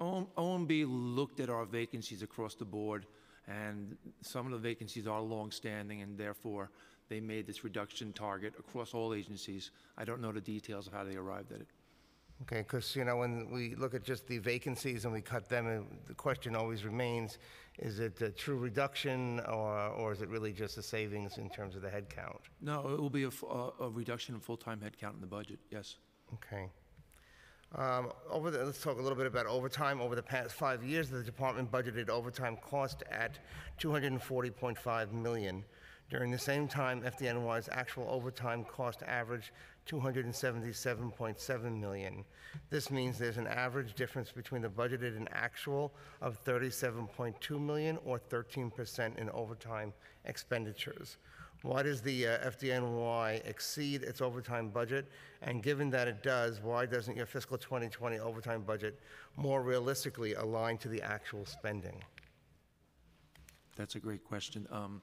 O- OMB looked at our vacancies across the board, and some of the vacancies are longstanding, and therefore, they made this reduction target across all agencies. I don't know the details of how they arrived at it. Okay, because, you know, when we look at just the vacancies and we cut them, uh, the question always remains, is it a true reduction or, or is it really just a savings in terms of the headcount? No, it will be a, f- a- a reduction in full-time headcount in the budget, yes. Okay. Um, Over the, let's talk a little bit about overtime. Over the past five years, the department budgeted overtime cost at 240.5 million. During the same time, FDNY's actual overtime cost averaged 277.7 million. This means there's an average difference between the budgeted and actual of 37.2 million or 13% in overtime expenditures. Why does the uh, FDNY exceed its overtime budget? And given that it does, why doesn't your fiscal 2020 overtime budget more realistically align to the actual spending? That's a great question. Um,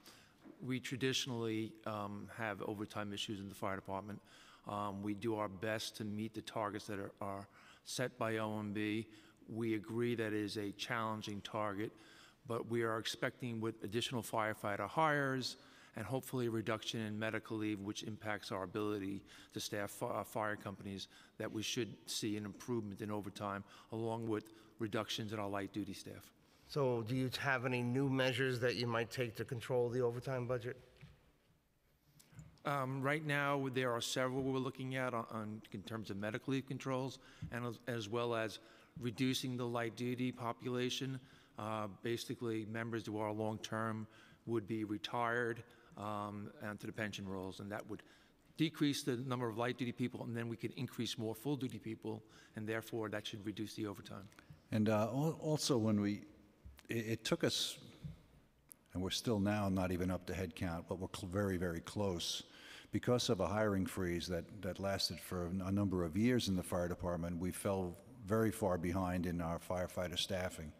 We traditionally um, have overtime issues in the fire department. Um, We do our best to meet the targets that are- are set by OMB. We agree that it is a challenging target, but we are expecting with additional firefighter hires and hopefully a reduction in medical leave, which impacts our ability to staff uh, fire companies, that we should see an improvement in overtime, along with reductions in our light-duty staff. So do you have any new measures that you might take to control the overtime budget? Um, Right now, there are several we're looking at on- on, in terms of medical leave controls, and as- as well as reducing the light-duty population. Uh, Basically, members who are long-term would be retired um, and to the pension rolls, and that would decrease the number of light-duty people, and then we could increase more full-duty people, and therefore, that should reduce the overtime. And uh, also, when we, it, it took us, and we're still now not even up to head count, but we're very, very close. Because of a hiring freeze that, that lasted for a number of years in the fire department, we fell very far behind in our firefighter staffing.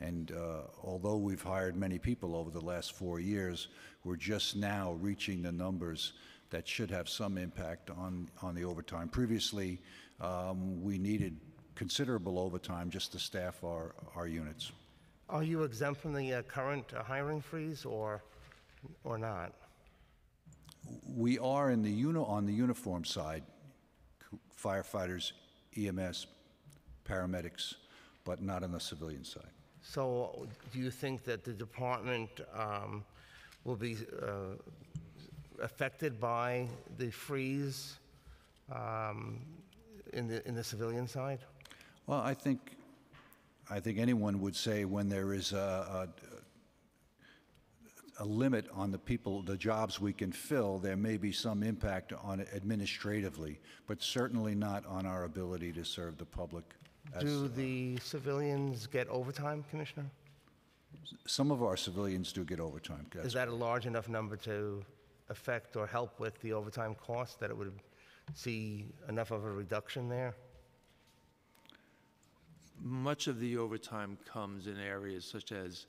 And uh, although we've hired many people over the last four years, we're just now reaching the numbers that should have some impact on, on the overtime. Previously, um, we needed considerable overtime just to staff our, our units. Are you exempt from the uh, current uh, hiring freeze or, or not? We are in the uni, on the uniform side, firefighters, EMS, paramedics, but not on the civilian side. So do you think that the department um, will be uh, affected by the freeze um, in the, in the civilian side? Well, I think, I think anyone would say when there is a, a, a limit on the people, the jobs we can fill, there may be some impact on it administratively, but certainly not on our ability to serve the public. as- Do uh, the civilians get overtime, Commissioner? Some of our civilians do get overtime. Is that a large enough number to affect or help with the overtime cost that it would see enough of a reduction there? Much of the overtime comes in areas such as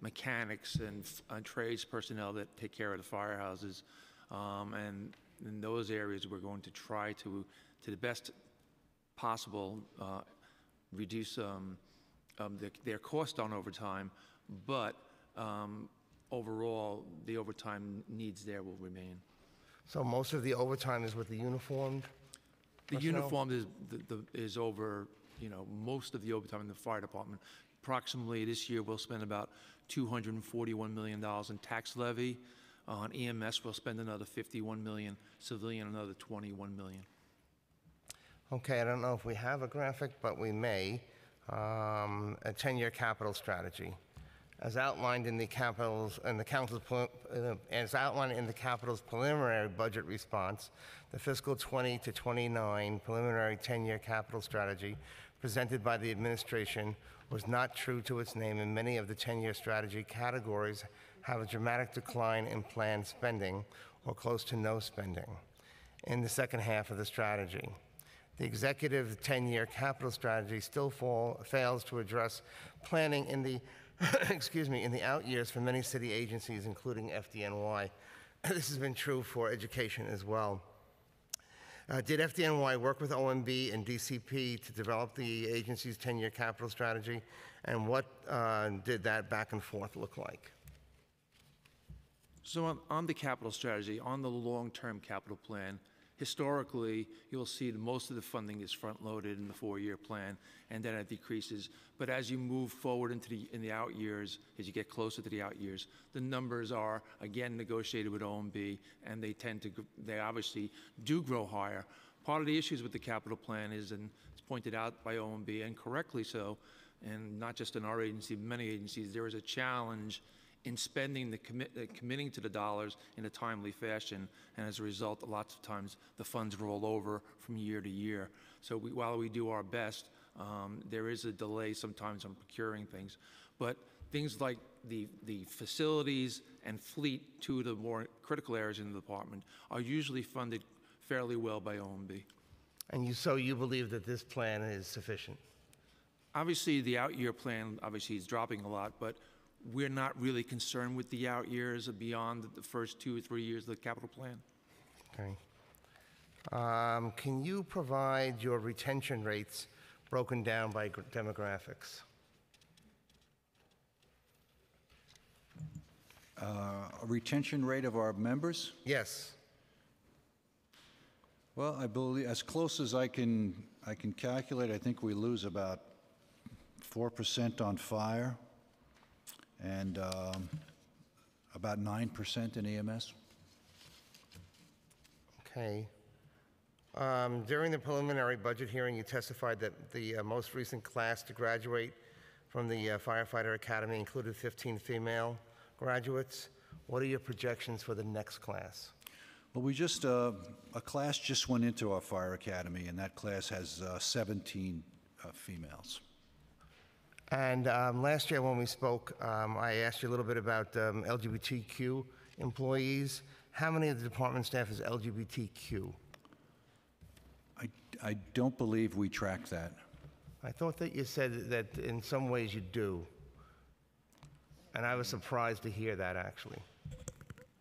mechanics and and trades personnel that take care of the firehouses. Um, And in those areas, we're going to try to, to the best possible, uh, reduce um, um, their- their cost on overtime, but um, overall, the overtime needs there will remain. So most of the overtime is with the uniformed? The personnel? uniform is, the- the- is over, you know, most of the overtime in the fire department. Approximately this year, we'll spend about $241 million in tax levy. On EMS, we'll spend another 51 million, civilian another 21 million. Okay, I don't know if we have a graphic, but we may. Um, A 10-year capital strategy. as outlined in the capitals, in the council's, uh, as outlined in the capital's preliminary budget response, the fiscal 20 to 29 preliminary 10-year capital strategy presented by the administration was not true to its name, and many of the 10-year strategy categories have a dramatic decline in planned spending or close to no spending in the second half of the strategy. The executive 10-year capital strategy still fall, fails to address planning in the, excuse me, in the out years for many city agencies, including FDNY. This has been true for education as well. Uh, did FDNY work with OMB and DCP to develop the agency's 10-year capital strategy? And what uh, did that back and forth look like? So on, on the capital strategy, on the long-term capital plan, historically, you'll see that most of the funding is front-loaded in the four-year plan, and then it decreases. But as you move forward into the, in the out years, as you get closer to the out years, the numbers are, again, negotiated with OMB, and they tend to they obviously do grow higher. Part of the issues with the capital plan is, and it's pointed out by OMB, and correctly so, and not just in our agency, many agencies, there is a challenge in spending the commit, uh, committing to the dollars in a timely fashion, and as a result, lots of times the funds roll over from year to year. So we, while we do our best, um, there is a delay sometimes on procuring things, but things like the the facilities and fleet, two of the more critical areas in the department, are usually funded fairly well by OMB. And you, so you believe that this plan is sufficient? Obviously, the out-year plan, obviously, is dropping a lot, but we're not really concerned with the out years or beyond the first two or three years of the capital plan. Okay. Um, Can you provide your retention rates broken down by gr- demographics? Uh, A retention rate of our members? Yes. Well, I believe, as close as I can, I can calculate, I think we lose about 4% on fire and um, about 9% in EMS. Okay. Um, During the preliminary budget hearing, you testified that the uh, most recent class to graduate from the uh, firefighter academy included 15 female graduates. What are your projections for the next class? Well, we just, uh, a class just went into our fire academy, and that class has uh, 17 uh, females. And um, last year when we spoke, um, I asked you a little bit about um, LGBTQ employees. How many of the department staff is LGBTQ? I, I don't believe we track that. I thought that you said that in some ways you do. And I was surprised to hear that, actually.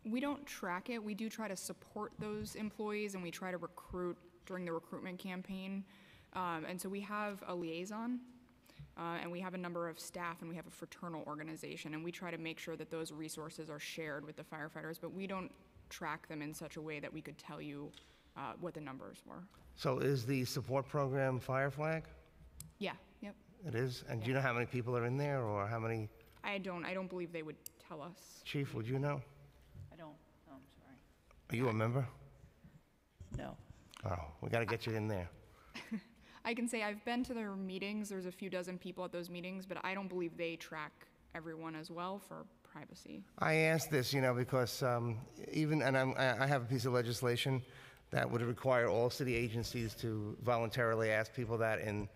We don't track it. We do try to support those employees and we try to recruit during the recruitment campaign. Um, and so we have a liaison uh, and we have a number of staff and we have a fraternal organization and we try to make sure that those resources are shared with the firefighters, but we don't track them in such a way that we could tell you uh, what the numbers were. So is the support program Fire Flag? Yeah, yep. It is? And do you know how many people are in there or how many? I don't, I don't believe they would tell us. Chief, would you know? I don't, oh, I'm sorry. Are you a member? No. Oh, we got to get you in there. I can say I've been to their meetings. There's a few dozen people at those meetings, but I don't believe they track everyone as well for privacy. I asked this, you know, because um, even, and I'm, I I have a piece of legislation that would require all city agencies to voluntarily ask people that in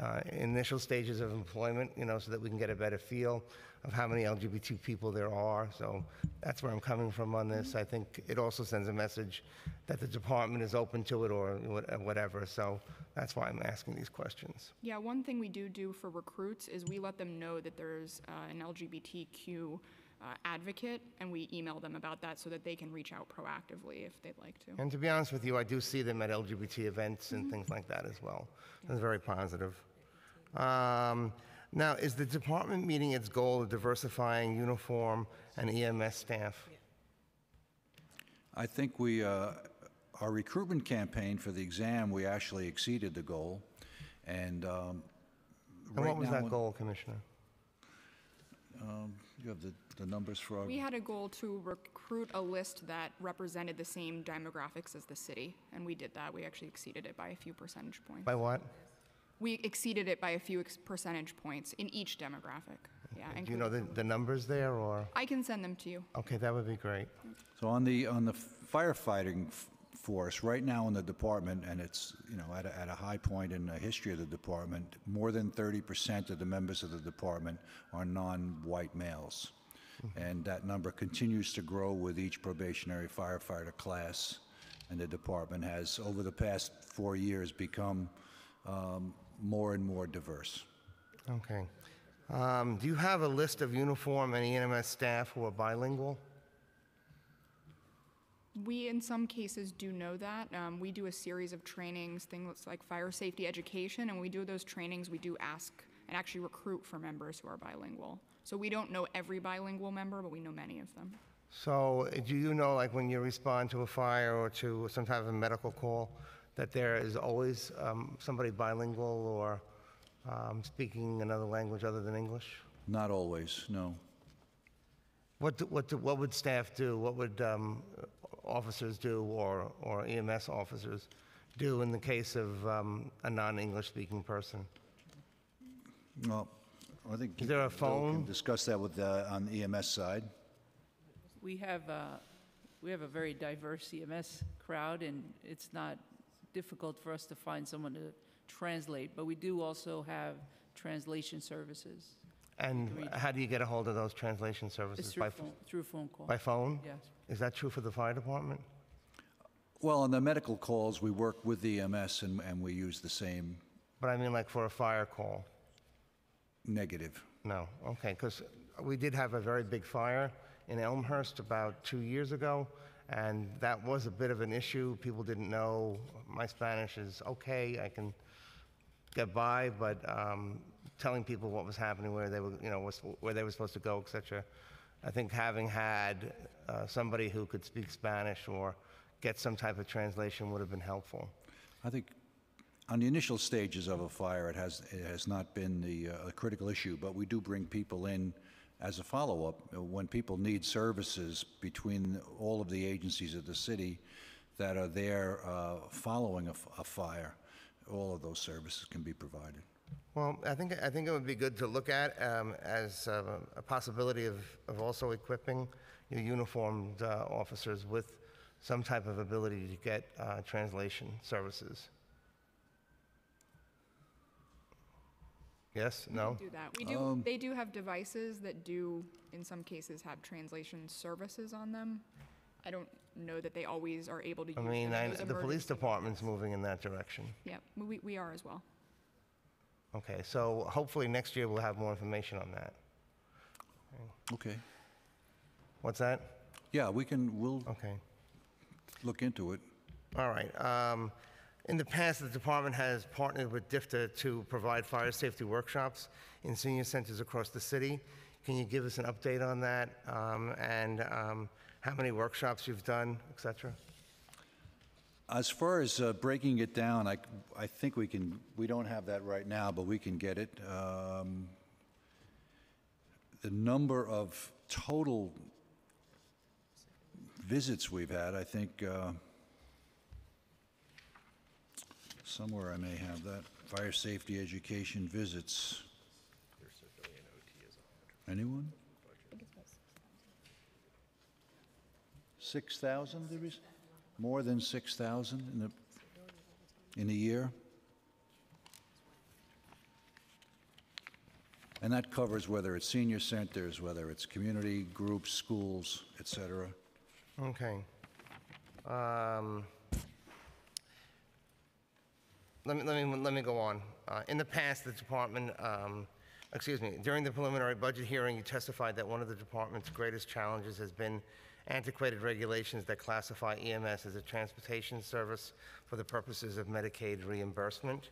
uh, initial stages of employment, you know, so that we can get a better feel of how many LGBT people there are. So that's where I'm coming from on this. I think it also sends a message that the department is open to it or whatever. So that's why I'm asking these questions. Yeah, one thing we do do for recruits is we let them know that there's uh, an LGBTQ uh, advocate, and we email them about that so that they can reach out proactively if they'd like to. And to be honest with you, I do see them at LGBT events and things like that as well. It's very positive. Um, now, is the department meeting its goal of diversifying uniform and EMS staff? I think we, uh, our recruitment campaign for the exam, we actually exceeded the goal. And um, And right what was now that goal, Commissioner? um, You have the, the numbers for our... We had a goal to recruit a list that represented the same demographics as the city, and we did that. We actually exceeded it by a few percentage points. By what? We exceeded it by a few ex- percentage points in each demographic. Yeah, Do you know the, the numbers there, or? I can send them to you. Okay, that would be great. So on the, on the firefighting f- force, right now in the department, and it's, you know, at a, at a high point in the history of the department, more than 30% of the members of the department are non-white males. And that number continues to grow with each probationary firefighter class. And the department has, over the past four years, become um, more and more diverse. Okay. Um, Do you have a list of uniform and EMS staff who are bilingual? We, in some cases, do know that. Um, we do a series of trainings, things like fire safety education, and when we do those trainings, we do ask and actually recruit for members who are bilingual. So we don't know every bilingual member, but we know many of them. So uh, do you know, like, when you respond to a fire or to some type of a medical call, that there is always um, somebody bilingual or um, speaking another language other than English? Not always, no. What, do- what, do- what would staff do? What would um, officers do or, or EMS officers do in the case of um, a non-English speaking person? Well, I think. Is there a Bill can phone? Discuss that with, uh, on the EMS side. We have, uh, we have a very diverse EMS crowd, and it's not difficult for us to find someone to translate, but we do also have translation services. And how do you get a hold of those translation services? It's By through ph- phone, through phone call. By phone? Yes. Is that true for the fire department? Well, on the medical calls, we work with the EMS and, and we use the same But I mean, like for a fire call? negative. No, okay, because we did have a very big fire in Elmhurst about two years ago, and that was a bit of an issue. People didn't know, my Spanish is okay, I can get by, but um, telling people what was happening, where they were, you know, where they were supposed to go, etc. I think having had uh, somebody who could speak Spanish or get some type of translation would have been helpful. I think on the initial stages of a fire, it has, it has not been the, uh, a critical issue, but we do bring people in as a follow-up. Uh, When people need services between all of the agencies of the city that are there uh, following a, fire, all of those services can be provided. Well, I think, I think it would be good to look at um, as uh, a possibility of, of also equipping your uniformed uh, officers with some type of ability to get uh, translation services. Yes, no? Do that. We do, Um, they do have devices that do, in some cases, have translation services on them. I don't know that they always are able to use I them mean, in I- those the police emergency department's moments. moving in that direction. Yeah, we, we are as well. Okay, so hopefully next year we'll have more information on that. Okay. What's that? Yeah, we can, we'll Okay. look into it. All right. um, In the past, the department has partnered with DFTA to provide fire safety workshops in senior centers across the city. Can you give us an update on that, um, and um, how many workshops you've done, et cetera? As far as uh, breaking it down, I, I think we can, we don't have that right now, but we can get it. Um, The number of total visits we've had, I think, uh, somewhere I may have that, fire safety education visits. Anyone? 6,000, did we, s- more than 6,000 in the, in a year? And that covers whether it's senior centers, whether it's community groups, schools, et cetera. Okay. Um, Let me, let me, let me go on. Uh, In the past, the department, um, excuse me, during the preliminary budget hearing, you testified that one of the department's greatest challenges has been antiquated regulations that classify EMS as a transportation service for the purposes of Medicaid reimbursement.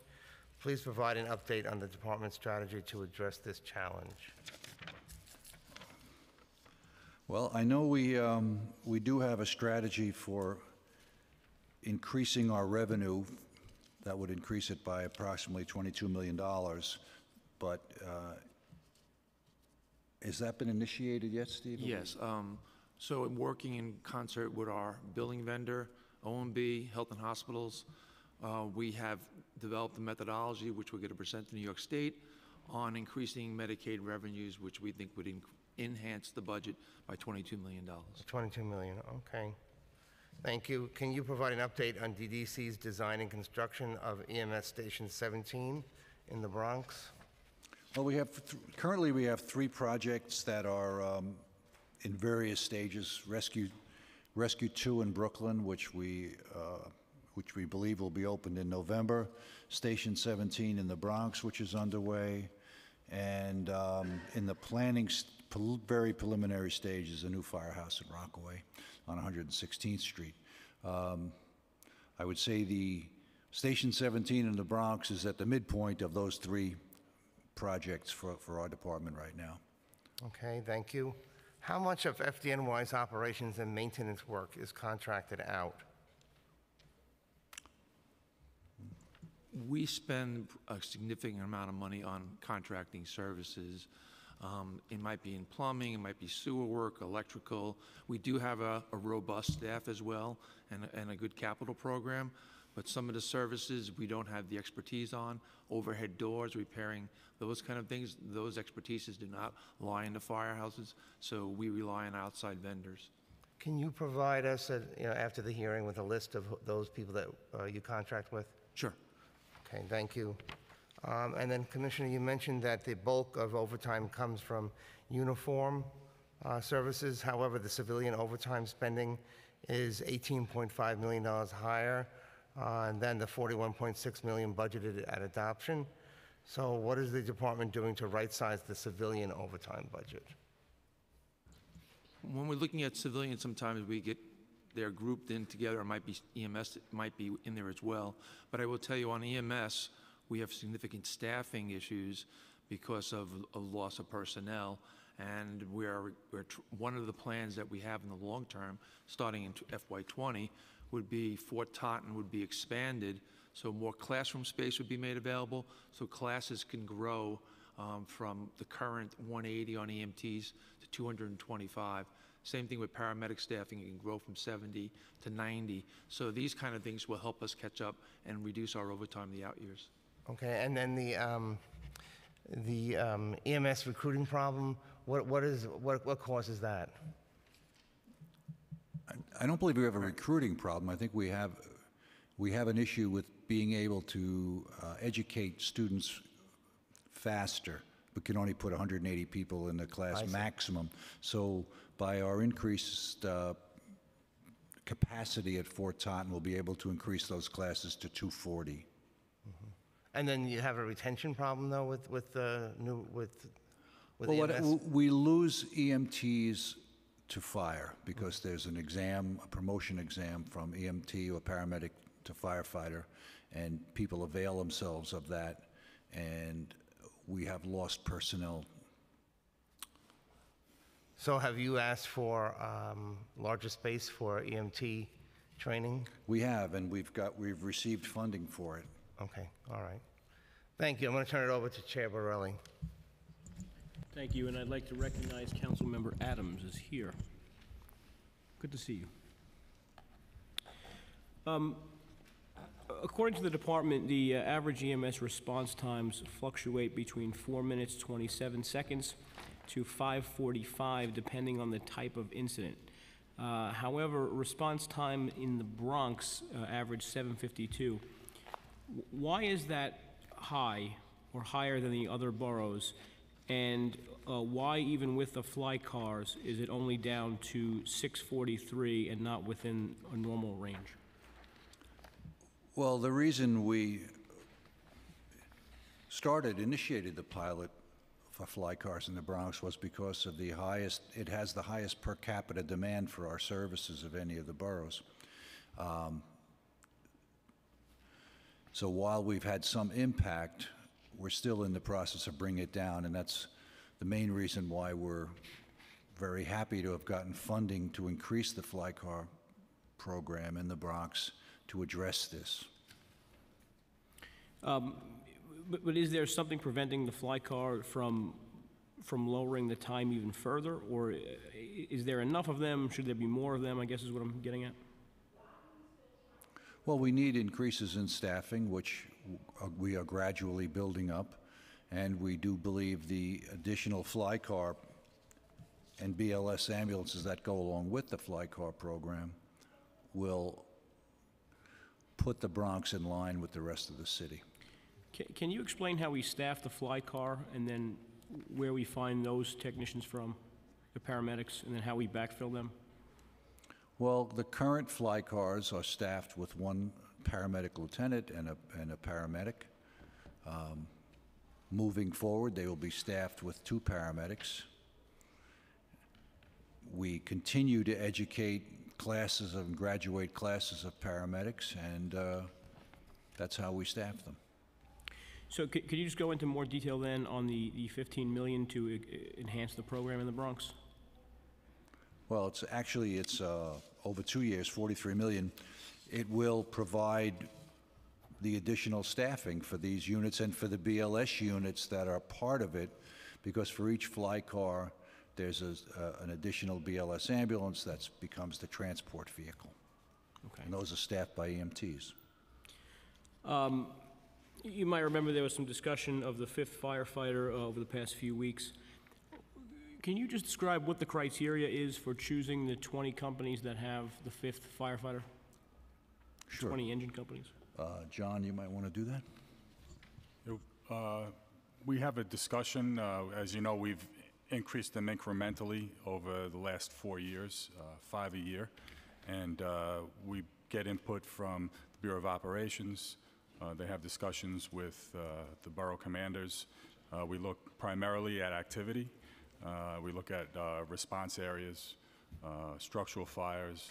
Please provide an update on the department's strategy to address this challenge. Well, I know we, um, we do have a strategy for increasing our revenue. That would increase it by approximately $22 million. But uh, has that been initiated yet, Steve? Yes, um, so in working in concert with our billing vendor, OMB, Health and Hospitals, uh, we have developed a methodology which we're going to present to New York State on increasing Medicaid revenues, which we think would en- enhance the budget by $22 million. 22 million, okay. Thank you. Can you provide an update on DDC's design and construction of EMS Station 17 in the Bronx? Well, we have, currently, we have three projects that are um, in various stages. Rescue, Rescue 2 in Brooklyn, which we, uh, which we believe will be opened in November. Station 17 in the Bronx, which is underway. And um, in the planning, very preliminary stages, a new firehouse in Rockaway on 116th Street. Um, I would say the Station 17 in the Bronx is at the midpoint of those three projects for, for our department right now. Okay, thank you. How much of FDNY's operations and maintenance work is contracted out? We spend a significant amount of money on contracting services. Um, It might be in plumbing, it might be sewer work, electrical. We do have a a robust staff as well and, a- and a good capital program, but some of the services we don't have the expertise on. Overhead doors, repairing, those kind of things, those expertises do not lie in the firehouses, so we rely on outside vendors. Can you provide us, a- you know, after the hearing, with a list of those people that uh, you contract with? Sure. Okay, thank you. Um, And then, Commissioner, you mentioned that the bulk of overtime comes from uniform uh, services. However, the civilian overtime spending is $18.5 million higher uh, than the 41.6 million budgeted at adoption. So what is the department doing to right-size the civilian overtime budget? When we're looking at civilians, sometimes we get, they're grouped in together, it might be EMS, it might be in there as well. But I will tell you, on EMS, we have significant staffing issues because of a loss of personnel. And we're, we're, one of the plans that we have in the long term, starting in FY '20, would be Fort Totten would be expanded, so more classroom space would be made available, so classes can grow um, from the current 180 on EMTs to 225. Same thing with paramedic staffing, can grow from 70 to 90. So these kind of things will help us catch up and reduce our overtime the out years. Okay, and then the, um, the um, EMS recruiting problem, what, what is, what, what causes that? I don't believe we have a recruiting problem. I think we have, we have an issue with being able to uh, educate students faster. We can only put 180 people in the I class see. maximum. So by our increased uh, capacity at Fort Totten, we'll be able to increase those classes to 240. And then you have a retention problem, though, with, with the new, with, with Well, what- EMS? we lose EMTs to fire because there's an exam, a promotion exam from EMT or paramedic to firefighter, and people avail themselves of that, and we have lost personnel. So have you asked for um, larger space for EMT training? We have, and we've got, we've received funding for it. Okay, all right. Thank you. I'm going to turn it over to Chair Borelli. Thank you, and I'd like to recognize Councilmember Adams is here. Good to see you. Um, According to the department, the uh, average EMS response times fluctuate between 4 minutes 27 seconds to 5:45, depending on the type of incident. Uh, However, response time in the Bronx uh, averaged 7:52. Why is that high or higher than the other boroughs? And uh, why, even with the fly cars, is it only down to 643 and not within a normal range? Well, the reason we started, initiated the pilot for fly cars in the Bronx was because of the highest, it has the highest per capita demand for our services of any of the boroughs. Um, So while we've had some impact, we're still in the process of bringing it down, and that's the main reason why we're very happy to have gotten funding to increase the fly car program in the Bronx to address this. Um, But, but is there something preventing the fly car from, from lowering the time even further? Or is there enough of them? Should there be more of them, I guess is what I'm getting at? Well, we need increases in staffing, which uh, we are gradually building up, And we do believe the additional fly car and BLS ambulances that go along with the fly car program will put the Bronx in line with the rest of the city. Ca- Can you explain how we staff the fly car and then where we find those technicians from, the paramedics, and then how we backfill them? Well, the current fly cars are staffed with one paramedic lieutenant and a, and a paramedic. Um, Moving forward, they will be staffed with two paramedics. We continue to educate classes and graduate classes of paramedics, and uh, that's how we staff them. So c- could you just go into more detail then on the, the 15 million to uh, enhance the program in the Bronx? Well, it's actually, it's uh, over two years, 43 million. It will provide the additional staffing for these units and for the BLS units that are part of it, because for each fly car, there's a- uh, an additional BLS ambulance that becomes the transport vehicle. Okay. And those are staffed by EMTs. Um, You might remember there was some discussion of the fifth firefighter uh, over the past few weeks. Can you just describe what the criteria is for choosing the 20 companies that have the fifth firefighter? Sure. 20 engine companies? Uh, John, you might want to do that? Uh, We have a discussion, uh, as you know, we've increased them incrementally over the last four years, uh, five a year, and uh, we get input from the Bureau of Operations. Uh, They have discussions with uh, the borough commanders. Uh, We look primarily at activity. Uh, We look at uh, response areas, uh, structural fires,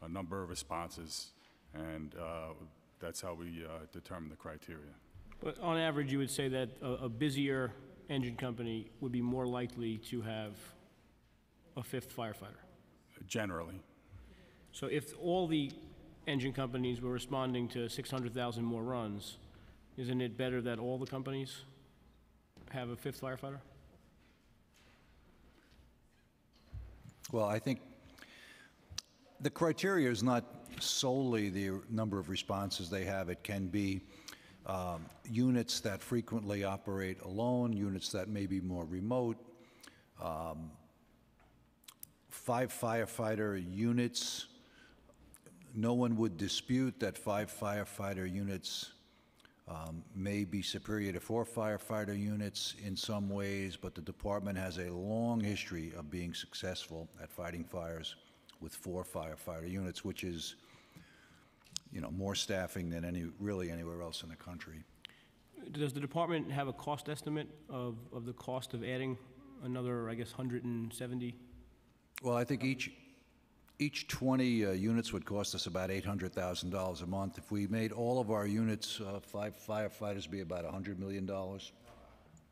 a number of responses, and uh, that's how we uh, determine the criteria. But on average, you would say that a a busier engine company would be more likely to have a fifth firefighter? Generally. So if all the engine companies were responding to 600,000 more runs, isn't it better that all the companies have a fifth firefighter? Well, I think the criteria is not solely the number of responses they have. It can be um, units that frequently operate alone, units that may be more remote, um, five firefighter units. No one would dispute that five firefighter units um, may be superior to four firefighter units in some ways, but the department has a long history of being successful at fighting fires with four firefighter units, which is, you know, more staffing than any, really anywhere else in the country. Does the department have a cost estimate of, of the cost of adding another, I guess, 170? Well, I think each, each 20 uh, units would cost us about $800,000 a month. If we made all of our units, uh, five firefighters, be about $100 million.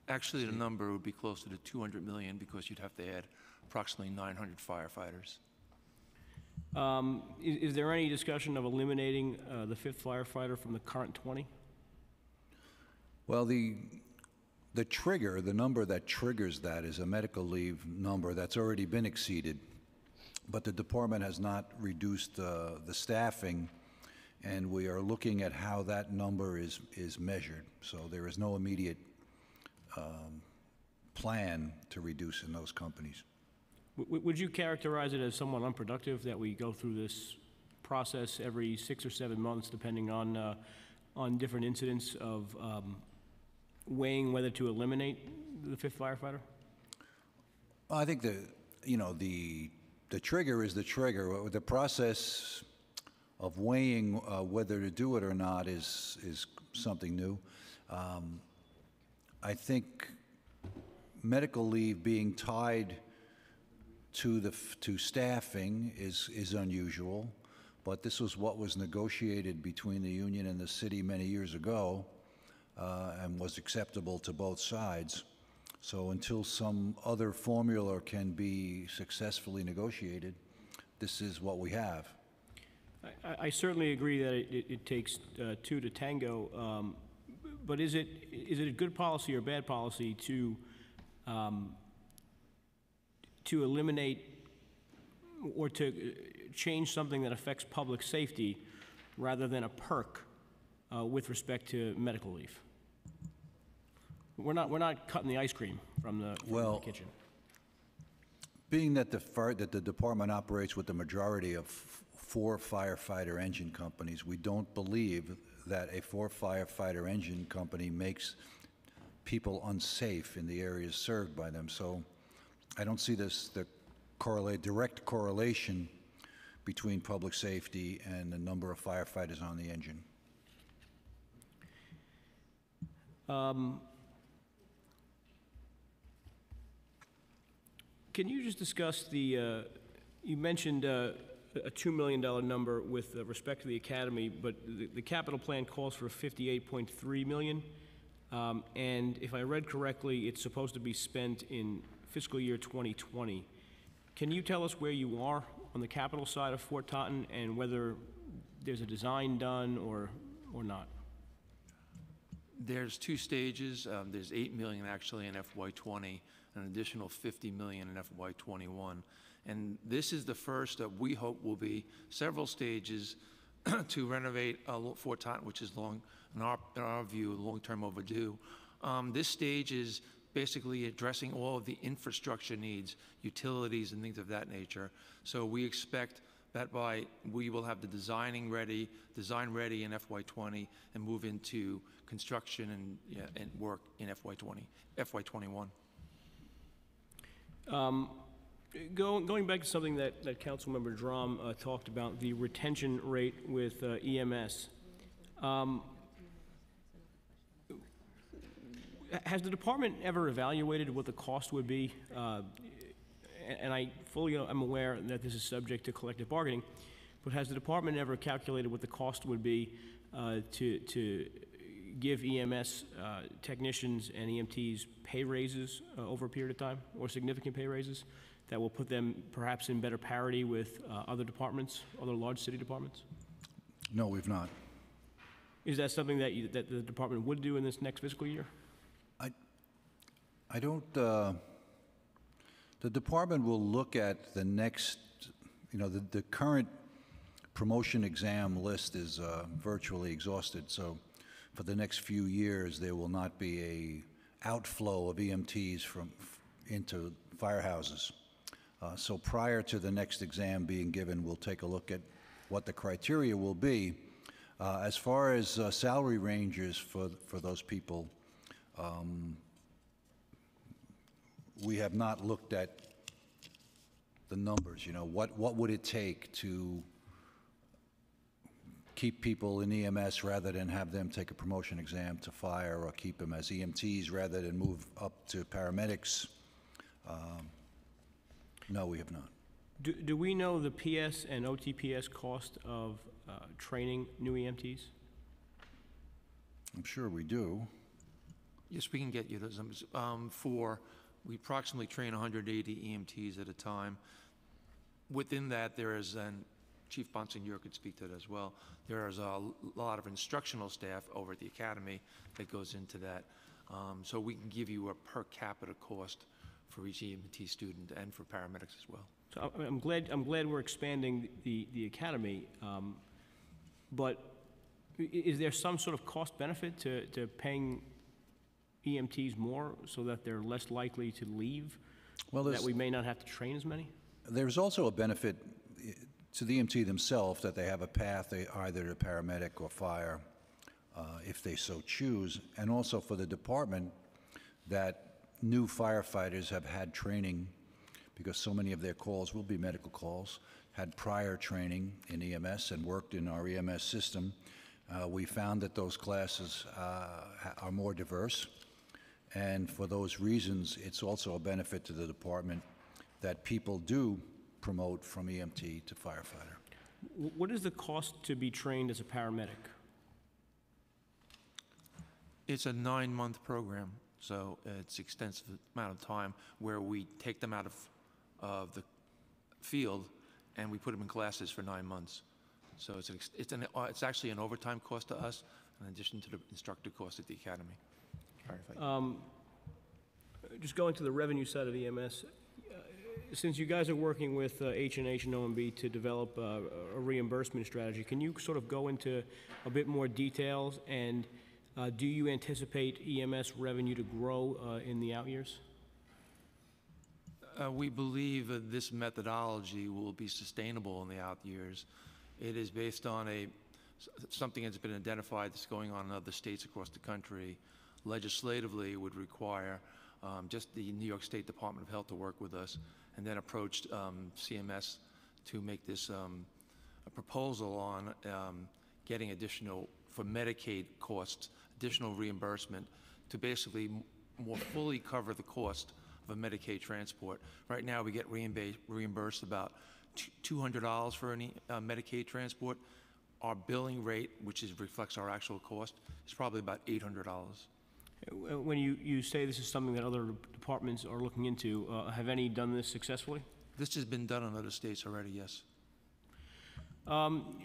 Actually, the number would be closer to 200 million because you'd have to add approximately 900 firefighters. Um, Is, is there any discussion of eliminating uh, the fifth firefighter from the current 20? Well, the, the trigger, the number that triggers that is a medical leave number that's already been exceeded, but the department has not reduced uh, the staffing, and we are looking at how that number is, is measured. So there is no immediate um, plan to reduce in those companies. W- Would you characterize it as somewhat unproductive that we go through this process every six or seven months, depending on, uh, on different incidents of um, weighing whether to eliminate the fifth firefighter? I think the, you know, the, the trigger is the trigger. The process of weighing uh, whether to do it or not is, is something new. Um, I think medical leave being tied to the, to staffing is, is unusual, but this was what was negotiated between the union and the city many years ago uh, and was acceptable to both sides. So until some other formula can be successfully negotiated, this is what we have. I- I, certainly agree that it, it- it takes uh, two to tango, um, but is it, is it a good policy or bad policy to, um, to eliminate or to uh, change something that affects public safety rather than a perk uh, with respect to medical leave? We're not, we're not cutting the ice cream from the, from the Well- kitchen. Being that the fire, that the department operates with the majority of four firefighter engine companies, we don't believe that a four firefighter engine company makes people unsafe in the areas served by them. So I don't see this, the correlate, direct correlation between public safety and the number of firefighters on the engine. Um, Can you just discuss the, uh, you mentioned uh, a $2 million number with uh, respect to the academy, but the the capital plan calls for 58.3 million. Um, And if I read correctly, it's supposed to be spent in fiscal year 2020. Can you tell us where you are on the capital side of Fort Totten and whether there's a design done or, or not? There's two stages. Um, There's 8 million actually in FY '20, an additional 50 million in FY '21. And this is the first that we hope will be several stages to renovate uh, Fort Totten, which is long, in our, view, long-term overdue. Um, This stage is basically addressing all of the infrastructure needs, utilities and things of that nature. So we expect that by, we will have the designing ready, design ready in FY '20 and move into construction and work in FY '20, FY '21. Um, go- Going back to something that, that Councilmember Dromm uh, talked about, the retention rate with uh, EMS. Um, Has the department ever evaluated what the cost would be? Uh, And I fully am aware that this is subject to collective bargaining, but has the department ever calculated what the cost would be uh, to, to give EMS uh, technicians and EMTs pay raises uh, over a period of time, or significant pay raises, that will put them perhaps in better parity with uh, other departments, other large city departments? No, we've not. Is that something that, you- that the department would do in this next fiscal year? I I don't, uh, the department will look at the next, you know, the, the current promotion exam list is uh, virtually exhausted, so for the next few years, there will not be a outflow of EMTs from, into firehouses. Uh, So prior to the next exam being given, we'll take a look at what the criteria will be. Uh, As far as uh, salary ranges for, for those people, um, we have not looked at the numbers, you know, what, what would it take to keep people in EMS rather than have them take a promotion exam to fire, or keep them as EMTs rather than move up to paramedics? Um, No, we have not. Do, do we know the PS and OTPS cost of uh, training new EMTs? I'm sure we do. Yes, we can get you those numbers. Um, For, we approximately train 180 EMTs at a time. Within that, there is, and Chief Bonsignore could speak to that as well, there is a lot of instructional staff over at the academy that goes into that. Um, So we can give you a per capita cost for each EMT student and for paramedics as well. So I- I'm glad, I'm glad we're expanding the, the academy, um, but is there some sort of cost benefit to, to paying EMTs more so that they're less likely to leave? Well, That we may not have to train as many? There's also a benefit to the EMT themselves that they have a path eh, either to paramedic or fire, uh, if they so choose, and also for the department that new firefighters have had training, because so many of their calls will be medical calls, had prior training in EMS and worked in our EMS system. Uh, We found that those classes uh, are more diverse, and for those reasons, it's also a benefit to the department that people do promote from EMT to firefighter. What is the cost to be trained as a paramedic? It's a nine-month program, so it's extensive amount of time where we take them out of, of the field and we put them in classes for nine months. So it's, an it's an, uh, it's actually an overtime cost to us in addition to the instructor cost at the academy. Sorry if I- Um, Just going to the revenue side of EMS, since you guys are working with H and H and OMB to develop uh, a reimbursement strategy, can you sort of go into a bit more details and Uh, Do you anticipate EMS revenue to grow uh, in the out years? Uh, We believe this methodology will be sustainable in the out years. It is based on a, something that's been identified that's going on in other states across the country. Legislatively, would require um, just the New York State Department of Health to work with us, and then approached um, CMS to make this um, a proposal on um, getting additional, for Medicaid costs, additional reimbursement to basically more fully cover the cost of a Medicaid transport. Right now, we get reimbursed about $200 for any uh, Medicaid transport. Our billing rate, which is, reflects our actual cost, is probably about $800. Uh, When you, you say this is something that other departments are looking into, uh, have any done this successfully? This has been done in other states already, yes. Um,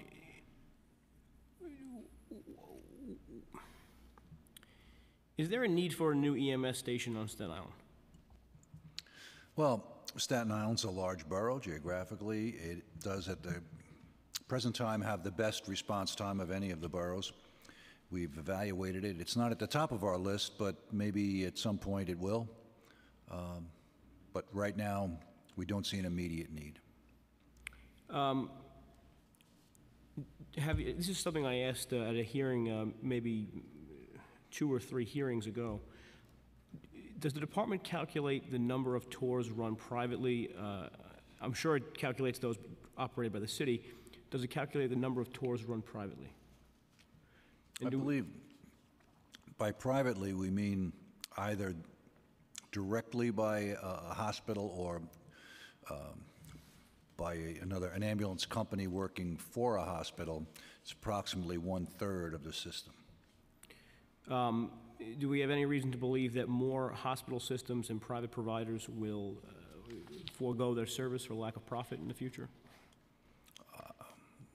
Is there a need for a new EMS station on Staten Island? Well, Staten Island's a large borough geographically. It does at the present time have the best response time of any of the boroughs. We've evaluated it. It's not at the top of our list, but maybe at some point it will. Um, But right now, we don't see an immediate need. Um, Have, you- this is something I asked uh, at a hearing, um, maybe two or three hearings ago. Does the department calculate the number of tours run privately? Uh, I'm sure it calculates those operated by the city. Does it calculate the number of tours run privately? I believe by privately, we mean either directly by a a hospital or um, by another, an ambulance company working for a hospital. It's approximately one-third of the system. Um, Do we have any reason to believe that more hospital systems and private providers will uh, forego their service for lack of profit in the future?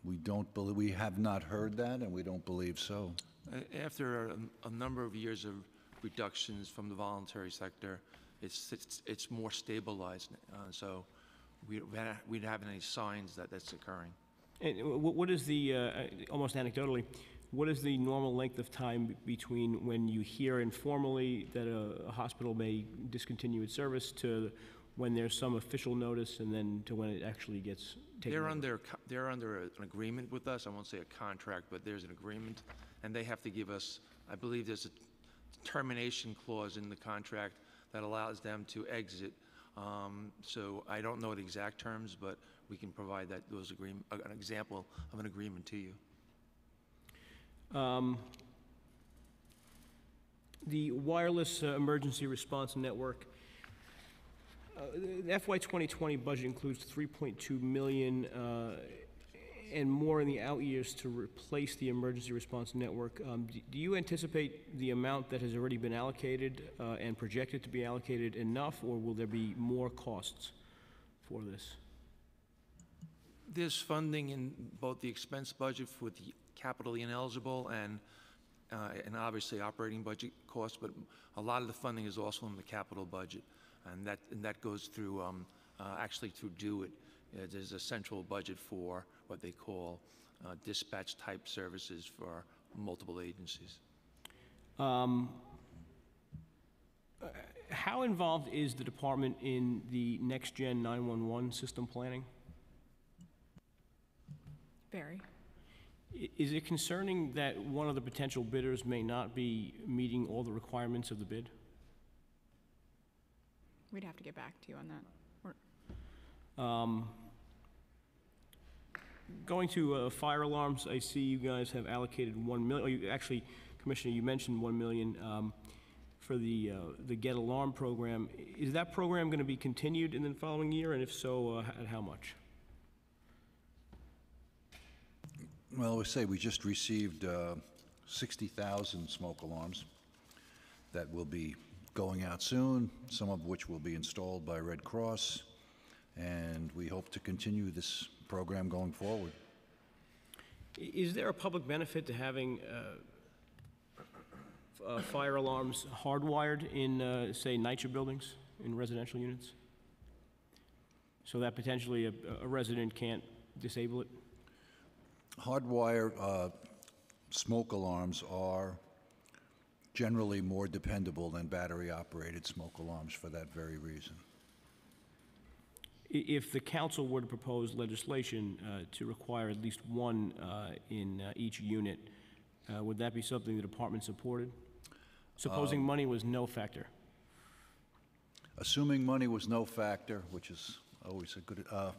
We don't believe, we have not heard that, and we don't believe so. After a, a number of years of reductions from the voluntary sector, it's, it's, it's more stabilized. Uh, so we, we don't have any signs that that's occurring. And what is the, uh, almost anecdotally, what is the normal length of time between when you hear informally that a a hospital may discontinue its service to when there's some official notice and then to when it actually gets taken They're over? under, co- they're under a- an agreement with us, I won't say a contract, but there's an agreement, and they have to give us, I believe there's a termination clause in the contract that allows them to exit. Um, So I don't know the exact terms, but we can provide that, those agreement, an example of an agreement to you. Um, The wireless uh, emergency response network, uh, the FY 2020 budget includes 3.2 million uh, and more in the out years to replace the emergency response network. Um, d- Do you anticipate the amount that has already been allocated uh, and projected to be allocated enough, or will there be more costs for this? There's funding in both the expense budget for the capital ineligible and, uh, and obviously operating budget costs, but a lot of the funding is also in the capital budget. And that, and that goes through, um, uh, actually through DoITT. Uh, There's a central budget for what they call uh, dispatch-type services for multiple agencies. Um, uh, How involved is the department in the next-gen 911 system planning? Very. Is it concerning that one of the potential bidders may not be meeting all the requirements of the bid? We'd have to get back to you on that. Um, Going to uh, fire alarms, I see you guys have allocated 1 million, oh, you- actually, Commissioner, you mentioned 1 million um, for the, uh, the Get Alarm program. Is that program going to be continued in the following year, and if so, uh, at how much? Well, we say we just received uh, 60,000 smoke alarms that will be going out soon, some of which will be installed by Red Cross, and we hope to continue this program going forward. Is there a public benefit to having uh, uh, fire alarms hardwired in, uh, say, NYCHA buildings, in residential units? So that potentially a a resident can't disable it? Hardwire uh, smoke alarms are generally more dependable than battery-operated smoke alarms for that very reason. If the council were to propose legislation uh, to require at least one uh, in uh, each unit, uh, would that be something the department supported? Supposing Um, money was no factor? Assuming money was no factor, which is always a good, uh,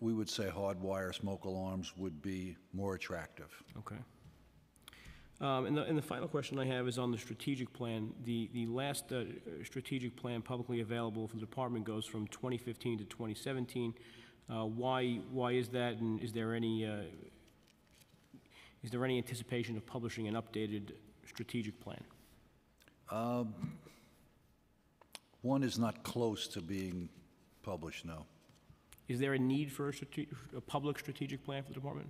we would say hardwire smoke alarms would be more attractive. Okay. Um, And the, and the final question I have is on the strategic plan. The, the last uh, strategic plan publicly available for the department goes from 2015 to 2017. Uh, Why, why is that, and is there any, uh, is there any anticipation of publishing an updated strategic plan? Um, One is not close to being published, no. Is there a need for a strate, a public strategic plan for the department?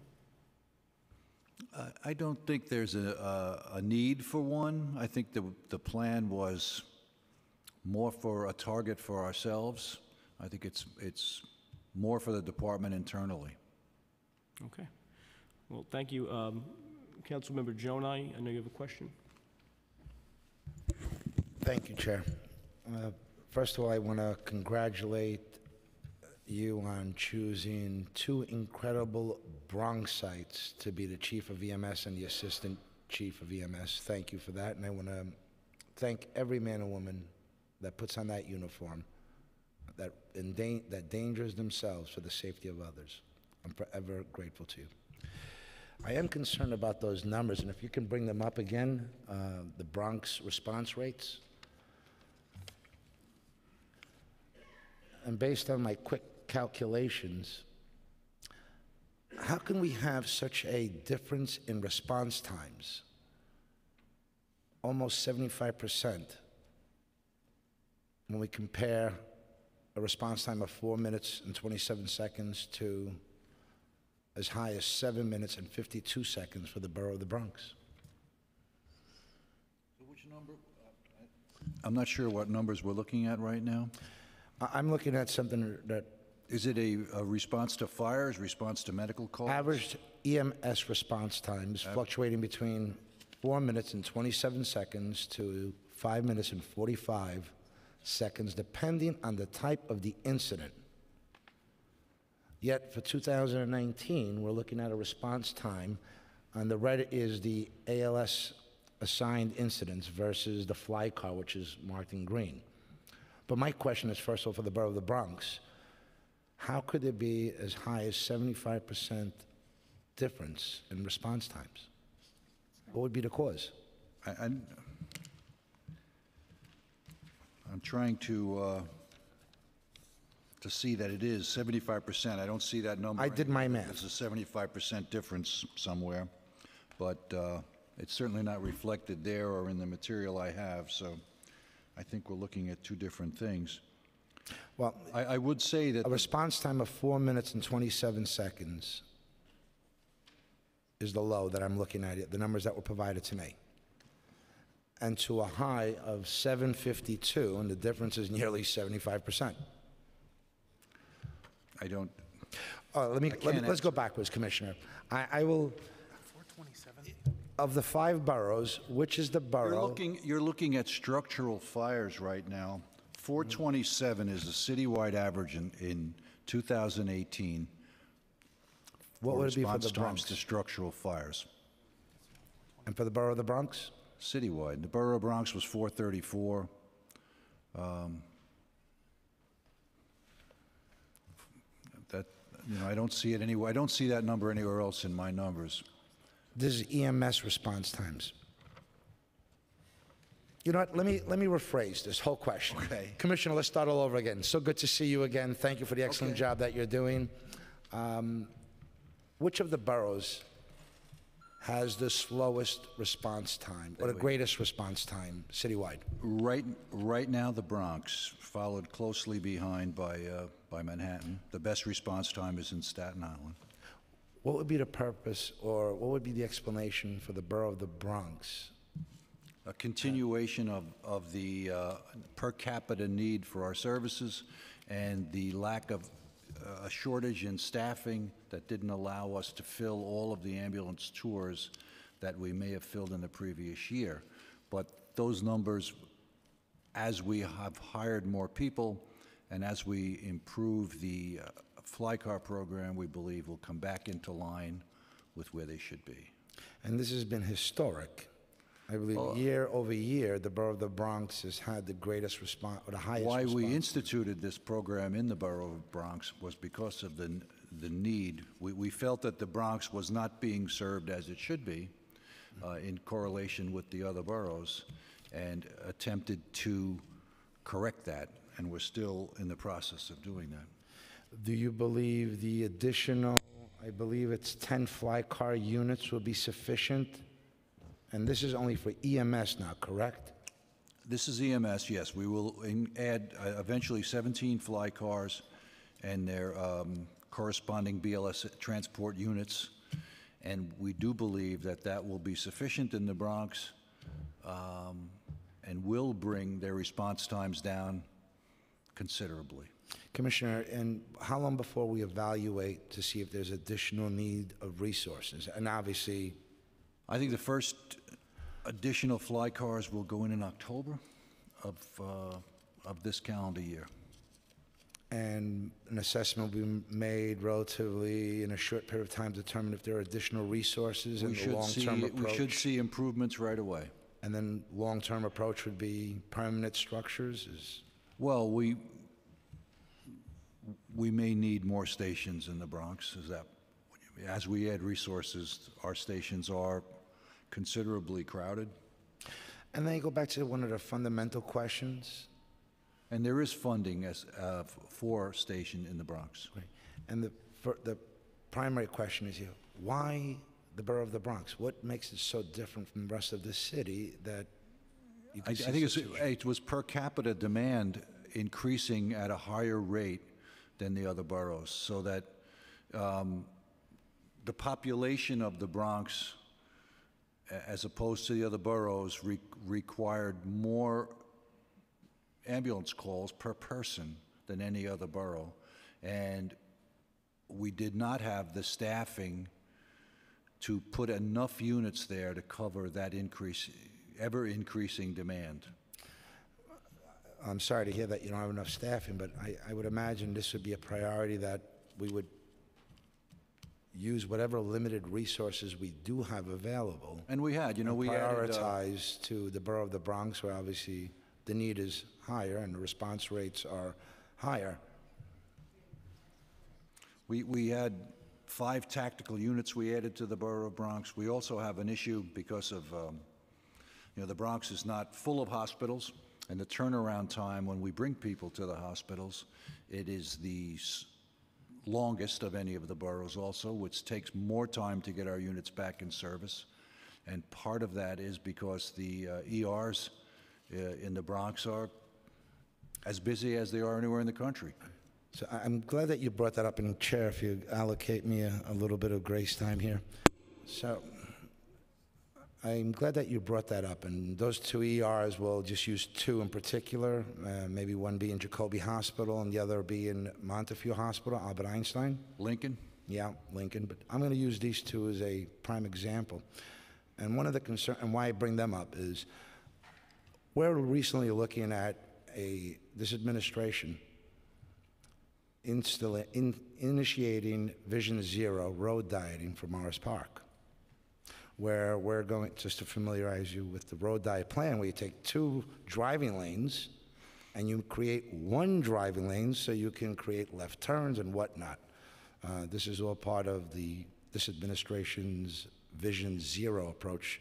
I- I don't think there's a, a, a need for one. I think the, the plan was more for a target for ourselves. I think it's, it's more for the department internally. Okay. Well, thank you. Um, Councilmember Gjonaj, I know you have a question. Thank you, Chair. Uh, First of all, I want to congratulate you on choosing two incredible Bronxites to be the chief of EMS and the assistant chief of EMS. Thank you for that, and I want to thank every man and woman that puts on that uniform, that endan- that dangers themselves for the safety of others. I'm forever grateful to you. I am concerned about those numbers, and if you can bring them up again, uh, the Bronx response rates. And based on my quick calculations, how can we have such a difference in response times? Almost 75% when we compare a response time of 4 minutes and 27 seconds to as high as 7 minutes and 52 seconds for the borough of the Bronx. So Which number? Uh, I'm not sure what numbers we're looking at right now. I'm looking at something that Is it a, a response to fires, response to medical calls? average EMS response times fluctuating between 4 minutes and 27 seconds to 5 minutes and 45 seconds, depending on the type of the incident. Yet for 2019, we're looking at a response time, on the red is the ALS assigned incidents versus the fly car, which is marked in green. But my question is, first of all, for the borough of the Bronx, how could there be as high as 75% difference in response times? What would be the cause? I, I'm, I'm trying to, uh, to see that it is 75%. I don't see that number. I did my math. There's a 75% difference somewhere, but uh, it's certainly not reflected there or in the material I have, so I think we're looking at two different things. Well, I, I would say that a response time of 4 minutes and 27 seconds is the low that I'm looking at, the numbers that were provided to me. And to a high of 752, and the difference is nearly 75%. I don't, Uh, let me, let me, let's go backwards, Commissioner. I, I will, of the five boroughs, which is the You're borough? looking, you're looking at structural fires right now. 427 is the citywide average in, in 2018. What would it be for response the times Bronx? to structural fires. And for the borough of the Bronx? Citywide. The borough of Bronx was 434. Um, That, you know, I don't see it anywhere, I don't see that number anywhere else in my numbers. This is EMS response times. You know what, let me, let me rephrase this whole question. Okay. Commissioner, let's start all over again. So good to see you again. Thank you for the excellent Okay. job that you're doing. Um, Which of the boroughs has the slowest response time, or the greatest response time citywide? Right, right now, the Bronx, followed closely behind by, uh, by Manhattan. The best response time is in Staten Island. What would be the purpose, or what would be the explanation for the borough of the Bronx? A continuation of, of the uh, per capita need for our services and the lack of uh, a shortage in staffing that didn't allow us to fill all of the ambulance tours that we may have filled in the previous year. But those numbers, as we have hired more people and as we improve the uh, fly car program, we believe will come back into line with where they should be. And this has been historic. I believe year over year, the borough of the Bronx has had the greatest response, or the highest Why response. we instituted this program in the borough of Bronx was because of the, the need. We, we felt that the Bronx was not being served as it should be uh, in correlation with the other boroughs and attempted to correct that, and we're still in the process of doing that. Do you believe the additional, I believe it's 10 fly car units will be sufficient? And this is only for EMS now, correct? This is EMS, yes. We will in- add uh, eventually 17 fly cars and their um, corresponding BLS transport units. And we do believe that that will be sufficient in the Bronx um, and will bring their response times down considerably. Commissioner, and how long before we evaluate to see if there's additional need of resources? And obviously, I think the first additional fly cars will go in in October of, uh, of this calendar year. and an assessment will be made relatively in a short period of time to determine if there are additional resources We and the should see, long-term approach. we should see improvements right away. And then long-term approach would be permanent structures is, Well, we, we may need more stations in the Bronx, is that, as we add resources, our stations are considerably crowded. and then you go back to one of the fundamental questions. And there is funding as, uh, for station in the Bronx. And the, the primary question is here, why the borough of the Bronx? What makes it so different from the rest of the city that you I, I think it's, it was per capita demand increasing at a higher rate than the other boroughs, so that um, the population of the Bronx, as opposed to the other boroughs, re- required more ambulance calls per person than any other borough. And we did not have the staffing to put enough units there to cover that increase, ever-increasing demand. I'm sorry to hear that you don't have enough staffing, but I, I would imagine this would be a priority that we would use whatever limited resources we do have available. And we had, you know, we added, uh, to the borough of the Bronx, where obviously the need is higher and the response rates are higher. We, we had five tactical units we added to the borough of Bronx. We also have an issue because of, um, you know, the Bronx is not full of hospitals, and the turnaround time when we bring people to the hospitals, it is the longest of any of the boroughs also, which takes more time to get our units back in service. And part of that is because the uh, ERs uh, in the Bronx are as busy as they are anywhere in the country. So I'm glad that you brought that up, and Chair, if you allocate me a, a little bit of grace time here. So I'm glad that you brought that up, and those two ERs, we'll just use two in particular, uh, maybe one be in Jacobi Hospital and the other be in Montefiore Hospital, Albert Einstein. Lincoln? Yeah, Lincoln, but I'm going to use these two as a prime example. And one of the concern, and why I bring them up is, we're recently looking at a, this administration instill, in, initiating Vision Zero road dieting for Morris Park, where we're going, just to familiarize you with the road diet plan, where you take two driving lanes and you create one driving lane so you can create left turns and whatnot. Uh, this is all part of the, this administration's Vision Zero approach.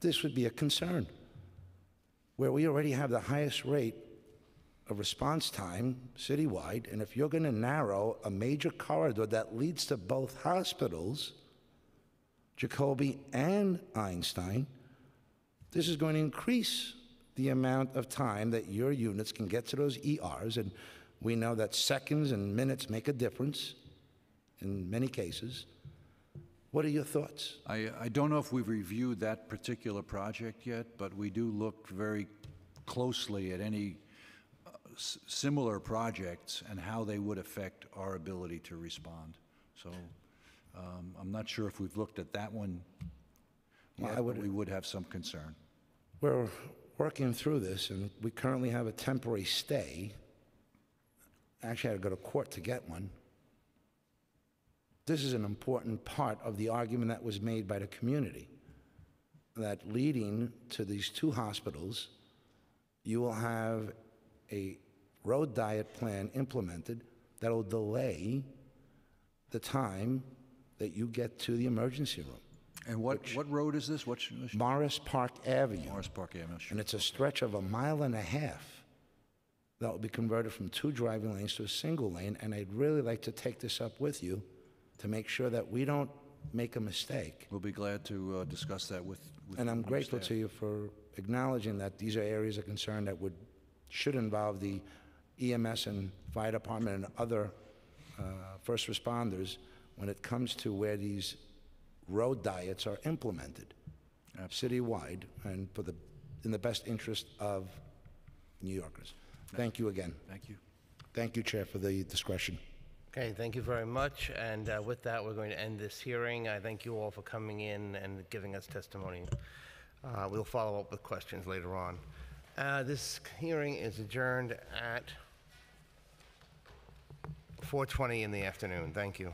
This would be a concern, where we already have the highest rate of response time citywide, and if you're going to narrow a major corridor that leads to both hospitals, Jacobi and Einstein, this is going to increase the amount of time that your units can get to those ERs, and we know that seconds and minutes make a difference in many cases. What are your thoughts? I, I don't know if we've reviewed that particular project yet, but we do look very closely at any uh, similar projects and how they would affect our ability to respond. So um, I'm not sure if we've looked at that one Well, I yet, but would- we would have some concern. we're working through this, and we currently have a temporary stay. Actually, I had to go to court to get one. This is an important part of the argument that was made by the community, that leading to these two hospitals, you will have a road diet plan implemented that'll delay the time that you get to the emergency room. And what, what road is this? What's, Morris Park Avenue. Morris Park Avenue, And it's a stretch of a mile and a half that will be converted from two driving lanes to a single lane, and I'd really like to take this up with you to make sure that we don't make a mistake. We'll be glad to uh, discuss that with. with And I'm your grateful staff. to you for acknowledging that these are areas of concern that would, should involve the EMS and fire department and other uh, first responders when it comes to where these road diets are implemented citywide and for the, in the best interest of New Yorkers. Thank you again. Thank you. Thank you, Chair, for the discretion. Okay, thank you very much. And uh, with that, we're going to end this hearing. I thank you all for coming in and giving us testimony. Uh, We'll follow up with questions later on. Uh, This hearing is adjourned at 4:20 in the afternoon. Thank you.